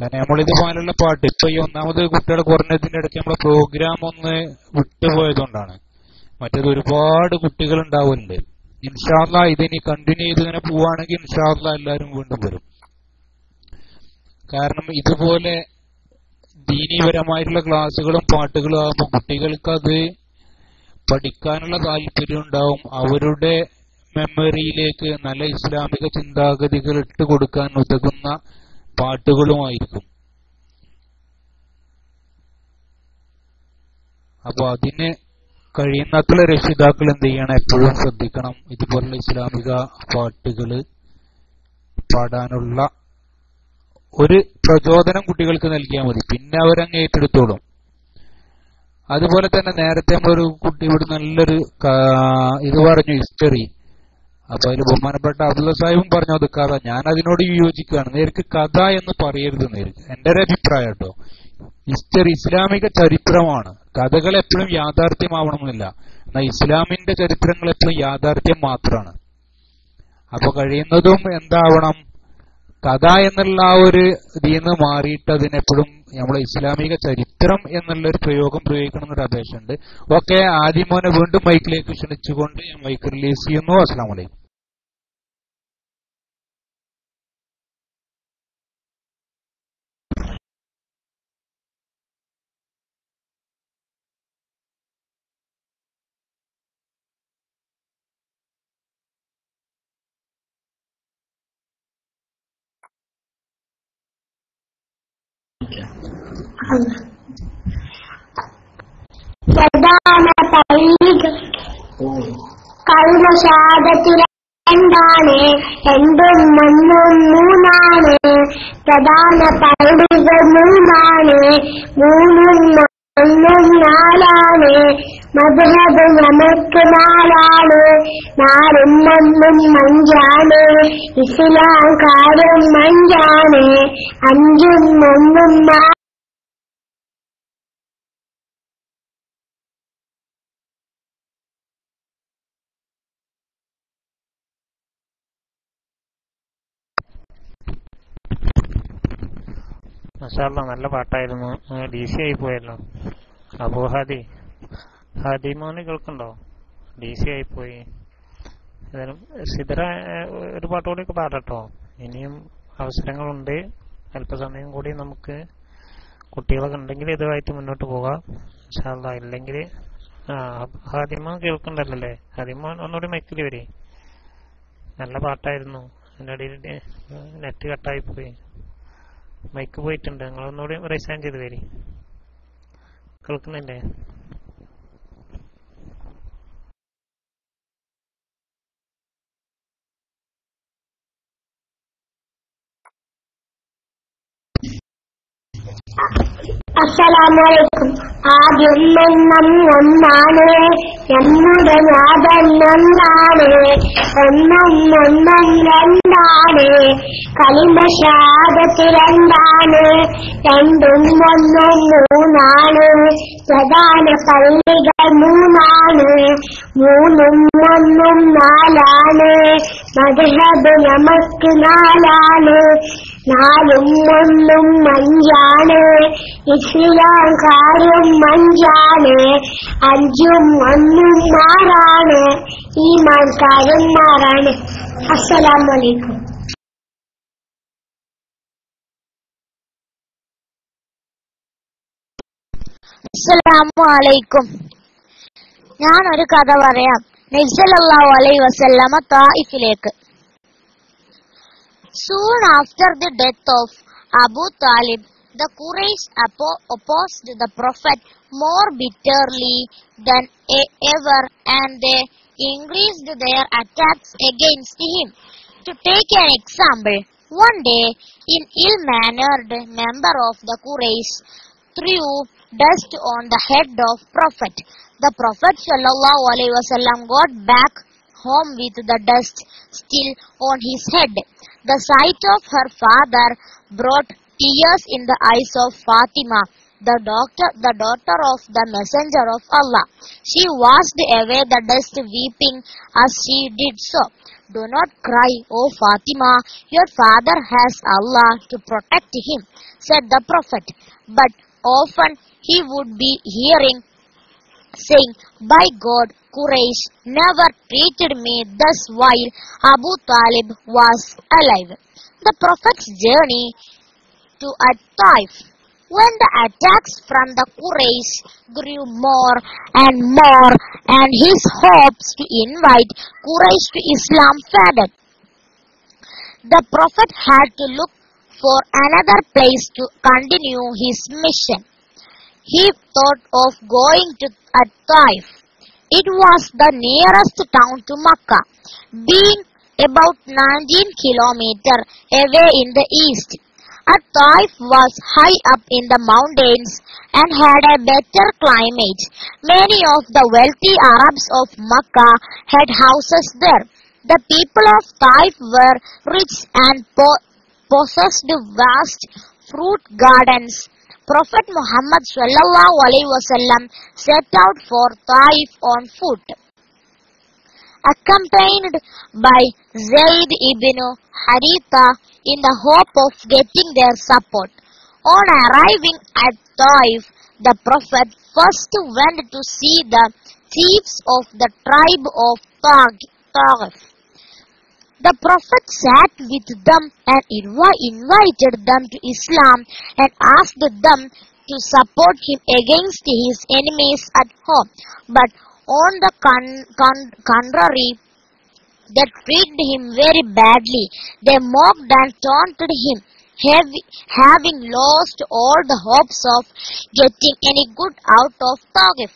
കാരണം നമ്മളിതുപോലുള്ള പാട്ട് ഇപ്പൊ ഈ ഒന്നാമത് കുട്ടികൾ കുറഞ്ഞതിന്റെ ഇടയ്ക്ക് നമ്മളെ പ്രോഗ്രാം ഒന്ന് വിട്ടുപോയതുകൊണ്ടാണ്. മറ്റേത് ഒരുപാട് കുട്ടികൾ ഉണ്ടാവുന്നുണ്ട് ഇൻഷാല്ല ഇതിനി കണ്ടിന്യൂ ചെയ്ത് ഇങ്ങനെ പോവാണെങ്കിൽ ഇൻഷാല്ല എല്ലാവരും വീണ്ടും വരും. കാരണം ഇതുപോലെ ദീനീപരമായിട്ടുള്ള ക്ലാസ്സുകളും പാട്ടുകളും ആകുമ്പോൾ കുട്ടികൾക്ക് അത് പഠിക്കാനുള്ള താല്പര്യം ഉണ്ടാവും. അവരുടെ മെമ്മറിയിലേക്ക് നല്ല ഇസ്ലാമിക ചിന്താഗതികൾ ഇട്ട് കൊടുക്കാൻ ഉതകുന്ന പാട്ടുകളുമായിരിക്കും അപ്പൊ അതിന് കഴിയുന്നത്ര രക്ഷിതാക്കൾ എന്ത് ചെയ്യണം? എപ്പോഴും ശ്രദ്ധിക്കണം. ഇതുപോലുള്ള ഇസ്ലാമിക പാട്ടുകൾ പാടാനുള്ള ഒരു പ്രചോദനം കുട്ടികൾക്ക് നൽകിയാൽ മതി. പിന്നെ അവരങ്ങ് ഏറ്റെടുത്തോളും. അതുപോലെ തന്നെ നേരത്തെ ഒരു കുട്ടി ഇവിടെ നല്ലൊരു ഇത് പറഞ്ഞു ഹിസ്റ്ററി. അപ്പൊ അതിൽ ബഹുമാനപ്പെട്ട അബ്ദുള്ള സാഹിബും പറഞ്ഞു അത് കഥ. ഞാൻ അതിനോട് യോജിക്കുകയാണ്. നേർക്ക് കഥ എന്ന് പറയരുത് നേർക്ക്. എന്റെ ഒരു അഭിപ്രായം കേട്ടോ. ഹിസ്റ്ററി ഇസ്ലാമിക ചരിത്രമാണ്. കഥകൾ എപ്പോഴും യാഥാർത്ഥ്യമാവണമെന്നില്ല. എന്നാൽ ഇസ്ലാമിന്റെ ചരിത്രങ്ങൾ എപ്പോഴും യാഥാർത്ഥ്യം മാത്രമാണ്. അപ്പൊ കഴിയുന്നതും എന്താവണം? കഥ എന്നുള്ള ആ ഒരു ഇതിൽ നിന്ന് മാറിയിട്ട് അതിനെപ്പോഴും നമ്മൾ ഇസ്ലാമിക ചരിത്രം എന്നുള്ളൊരു പ്രയോഗം പ്രയോഗിക്കണം എന്നൊരു അപേക്ഷ ഉണ്ട് ഓക്കെ ആദ്യം മോനെ വീണ്ടും മൈക്കിലേക്ക് ക്ഷണിച്ചുകൊണ്ട് ഞാൻ മൈക്ക് റിലീസ് ചെയ്യുന്നു. അസ്സാം വലൈക്കും പ്രധാന പള്ളികൾ കൽമശാദത്തിൽ രണ്ടാണ് രണ്ടും ഒന്നും മൂന്നാണ് പ്രധാന പള്ളികൾ മൂന്നാണ് മൂന്നും മണ്ണും നാലാണ് മധുരത് നമുക്ക് നാലാണ് നാലും മണ്ണും മഞ്ചാണ് ഇസ്ലാം കാര്യം മഞ്ചാണ് അഞ്ചും ഒന്നും മഷാല്ല നല്ല പാട്ടായിരുന്നു. ഡി സി ആയി പോയല്ലോ. അബു ഹാദി. ഹാദി മോന് കേൾക്കണ്ടോ ഡി സി ആയി പോയി. ഏതായാലും സിദറ ഒരു പാട്ടുകൂടിയൊക്കെ പാടട്ടോ. ഇനിയും അവസരങ്ങളുണ്ട്. അല്പസമയം കൂടി നമുക്ക് കുട്ടികളൊക്കെ ഉണ്ടെങ്കിൽ ഇതുമായിട്ട് മുന്നോട്ട് പോകാം. ഇൻഷാല്ലാ ഇല്ലെങ്കിൽ ഹാദിമ കേൾക്കണ്ടല്ലേ ഹാദിമ ഒന്നുകൂടി മൈക്കിൽ വരെ. നല്ല പാട്ടായിരുന്നു. അതിന്റെ ഇടയിൽ നെറ്റ് കട്ടായി പോയി. മൈക്ക് പോയിട്ടുണ്ട്. നിങ്ങളൊന്നുകൂടി റൈസാൻ ചെയ്ത് വരി കേൾക്കുന്നില്ലേ? അസ്സലാമലൈക്കും. ആദ്യം എണ്ണം ഒന്നാണ് നമ്മുടെ നാഥൻ ഒന്നാണ് ഒന്നും ഒന്നും രണ്ടാണ്. കളിമശാദത്ത് രണ്ടാണ് രണ്ടും ഒന്നും മൂന്നാണ്. പ്രധാന പള്ളികൾ മൂന്നാണ്. മൂന്നും ഒന്നും നാലാണ്. മധുഹബ് നമുക്ക് നാലാണ്. നാലും ഒന്നും അഞ്ചാണ് ഇസ്ലാം കാര്യം അഞ്ചാണ് അഞ്ചും ഒന്നും ആറാണ് ഈ കാര്യം ആറാണ് അസ്സലാമലൈക്കും. അസ്സലാമു അലൈക്കും ഞാൻ ഒരു കഥ പറയാം. നബ്സലല്ലാഹു അലൈ വസല്ലമ തായിഫിലേക്ക്. Soon after the death of Abu Talib, the Quraysh opposed the Prophet more bitterly than ever and they increased their attacks against him. To take an example, one day an ill-mannered member of the Quraysh threw dust on the head of Prophet. The Prophet wasallam got back home with the dust still on his head. The sight of her father brought tears in the eyes of Fatima, the doctor, the daughter of the messenger of Allah. She washed away the dust weeping as she did so. Do not cry, O Fatima, your father has Allah to protect him, said the Prophet. But often he would be hearing saying, By God, Quraysh never treated me thus while Abu Talib was alive. The Prophet's journey to At-Taif. When the attacks from the Quraysh grew more and more and his hopes to invite Quraysh to Islam faded, the Prophet had to look for another place to continue his mission. He thought of going to At-Taif. It was the nearest town to Makkah, being about 19 kilometers away in the east. At-Taif was high up in the mountains and had a better climate. Many of the wealthy Arabs of Makkah had houses there. The people of Taif were rich and po- possessed vast fruit gardens. Prophet Muhammad wasallam set out for Taif on foot accompanied by Zayd ibn Haritha in the hope of getting their support. On arriving at Taif, the Prophet first went to see the chiefs of the tribe of Taif. The Prophet sat with them and invi- invited them to Islam and asked them to support him against his enemies at home. But on the con- con- contrary, they treated him very badly. They mocked and taunted him, having lost all the hopes of getting any good out of Taif.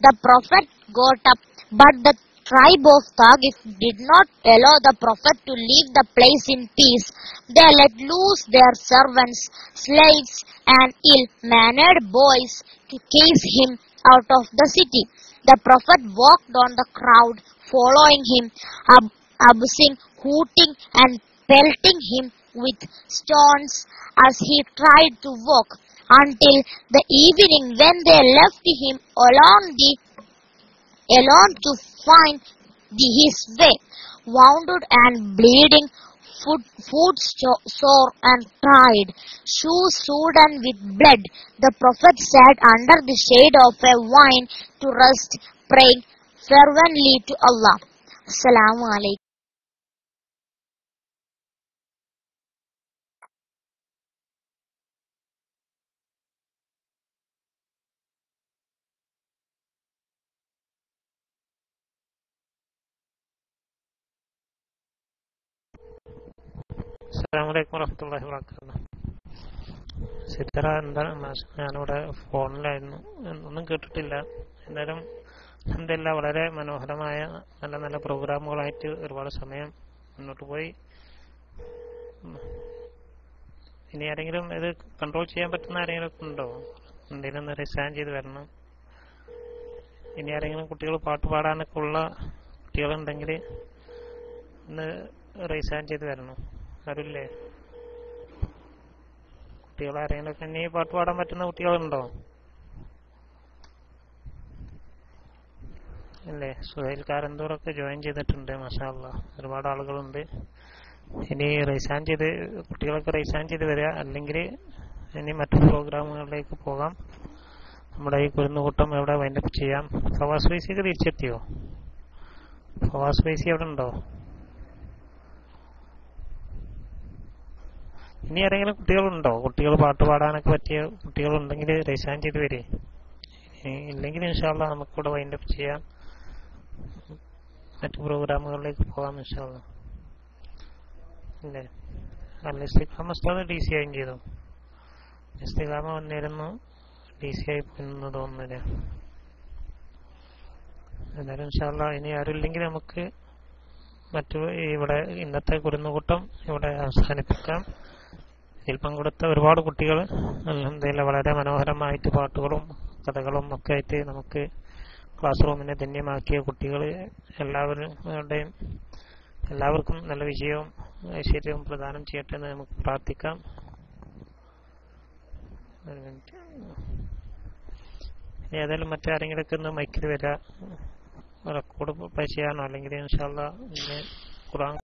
The Prophet got up, but the tribe of Taif did not allow the Prophet to leave the place in peace. They let loose their servants, slaves, and ill-mannered boys to chase him out of the city. The Prophet walked on the crowd, following him, ab- abusing, hooting, and pelting him with stones as he tried to walk, until the evening when they left him alone, the, alone to find the, his way, wounded and bleeding, foot, foot sore and tired, shoes sodden with blood. The Prophet sat under the shade of a vine to rest, praying fervently to Allah. Assalamu alaikum. അസ്സാം വലൈക്കും വറഹമത്തല്ലാഹി വാബർക്കാത്തു സിത്തറ എന്താണ് ഞാനിവിടെ ഫോണിലായിരുന്നു. ഒന്നും കേട്ടിട്ടില്ല. എന്തായാലും എന്തെല്ലാം വളരെ മനോഹരമായ നല്ല നല്ല പ്രോഗ്രാമുകളായിട്ട് ഒരുപാട് സമയം മുന്നോട്ട് പോയി. ഇനി ആരെങ്കിലും ഇത് കൺട്രോൾ ചെയ്യാൻ പറ്റുന്ന ആരെങ്കിലും ഉണ്ടോ? എന്തെങ്കിലും റിസൈൻ ചെയ്ത് വരണം. ഇനി ആരെങ്കിലും കുട്ടികൾ പാട്ട് പാടാനൊക്കെ ഉള്ള കുട്ടികളുണ്ടെങ്കിൽ ഒന്ന് റിസൈൻ ചെയ്ത് വരണം. ആരുമില്ലേ കുട്ടികൾ ആരെങ്കിലുമൊക്കെ ഇനി പാട്ട് പാടാൻ പറ്റുന്ന കുട്ടികളുണ്ടോ? അല്ലേ സുഹൈൽ കാരന്തൂറൊക്കെ ജോയിൻ ചെയ്തിട്ടുണ്ട് മഷാല്ല ഒരുപാട് ആളുകളുണ്ട്. ഇനി റൈസാൻ ചെയ്ത് കുട്ടികളൊക്കെ റൈസാൻ ചെയ്ത് വരിക. അല്ലെങ്കിൽ ഇനി മറ്റു പ്രോഗ്രാമുകളിലേക്ക് പോകാം. നമ്മുടെ ഈ കുരുന്നുകൂട്ടം എവിടെ വൈൻഡപ്പ് ചെയ്യാം. ഫവാസ് വൈസിയൊക്കെ തിരിച്ചെത്തിയോ? ഫവാസ് വൈസി എവിടെ ഉണ്ടോ ഇനി ആരെങ്കിലും കുട്ടികളുണ്ടോ? കുട്ടികൾ പാട്ട് പാടാനൊക്കെ പറ്റിയ കുട്ടികളുണ്ടെങ്കിൽ രജിസ്റ്റർ ചെയ്ത് വരേ. ഇല്ലെങ്കിൽ ഇൻഷാല്ല നമുക്കിവിടെ വൈൻഡപ്പ് ചെയ്യാം. മറ്റു പ്രോഗ്രാമുകളിലേക്ക് പോകാം ഇൻഷാല്ല അല്ലേ അല്ല ഉസ്താദ് ഡി സി ആയും ചെയ്തു. ഇസ്ലിഖാമ വന്നിരുന്നു. ഡി സി ആയി പോയിരുന്നു തോന്നുന്നില്ല. എന്നാലും ഇൻഷാല്ല ഇനി ആരുമില്ലെങ്കിൽ നമുക്ക് മറ്റു ഇവിടെ ഇന്നത്തെ കുരുന്നുകൂട്ടം ഇവിടെ അവസാനിപ്പിക്കാം. ഇതിൽ പങ്കെടുത്ത ഒരുപാട് കുട്ടികൾ അൽഹംദുലില്ല വളരെ മനോഹരമായിട്ട് പാട്ടുകളും കഥകളും ഒക്കെ ആയിട്ട് നമുക്ക് ക്ലാസ് റൂമിനെ ധന്യമാക്കിയ കുട്ടികൾ എല്ലാവരുടെയും എല്ലാവർക്കും നല്ല വിജയവും ഐശ്വര്യവും പ്രദാനം ചെയ്യട്ടെ എന്ന് നമുക്ക് പ്രാർത്ഥിക്കാം. ഏതായാലും മറ്റാരെങ്കിലൊക്കെ ഒന്ന് മൈക്കിൽ വരിക റെക്കോർഡ് ചെയ്യാനോ അല്ലെങ്കിൽ ഇൻഷാല്ല ഖുറാൻ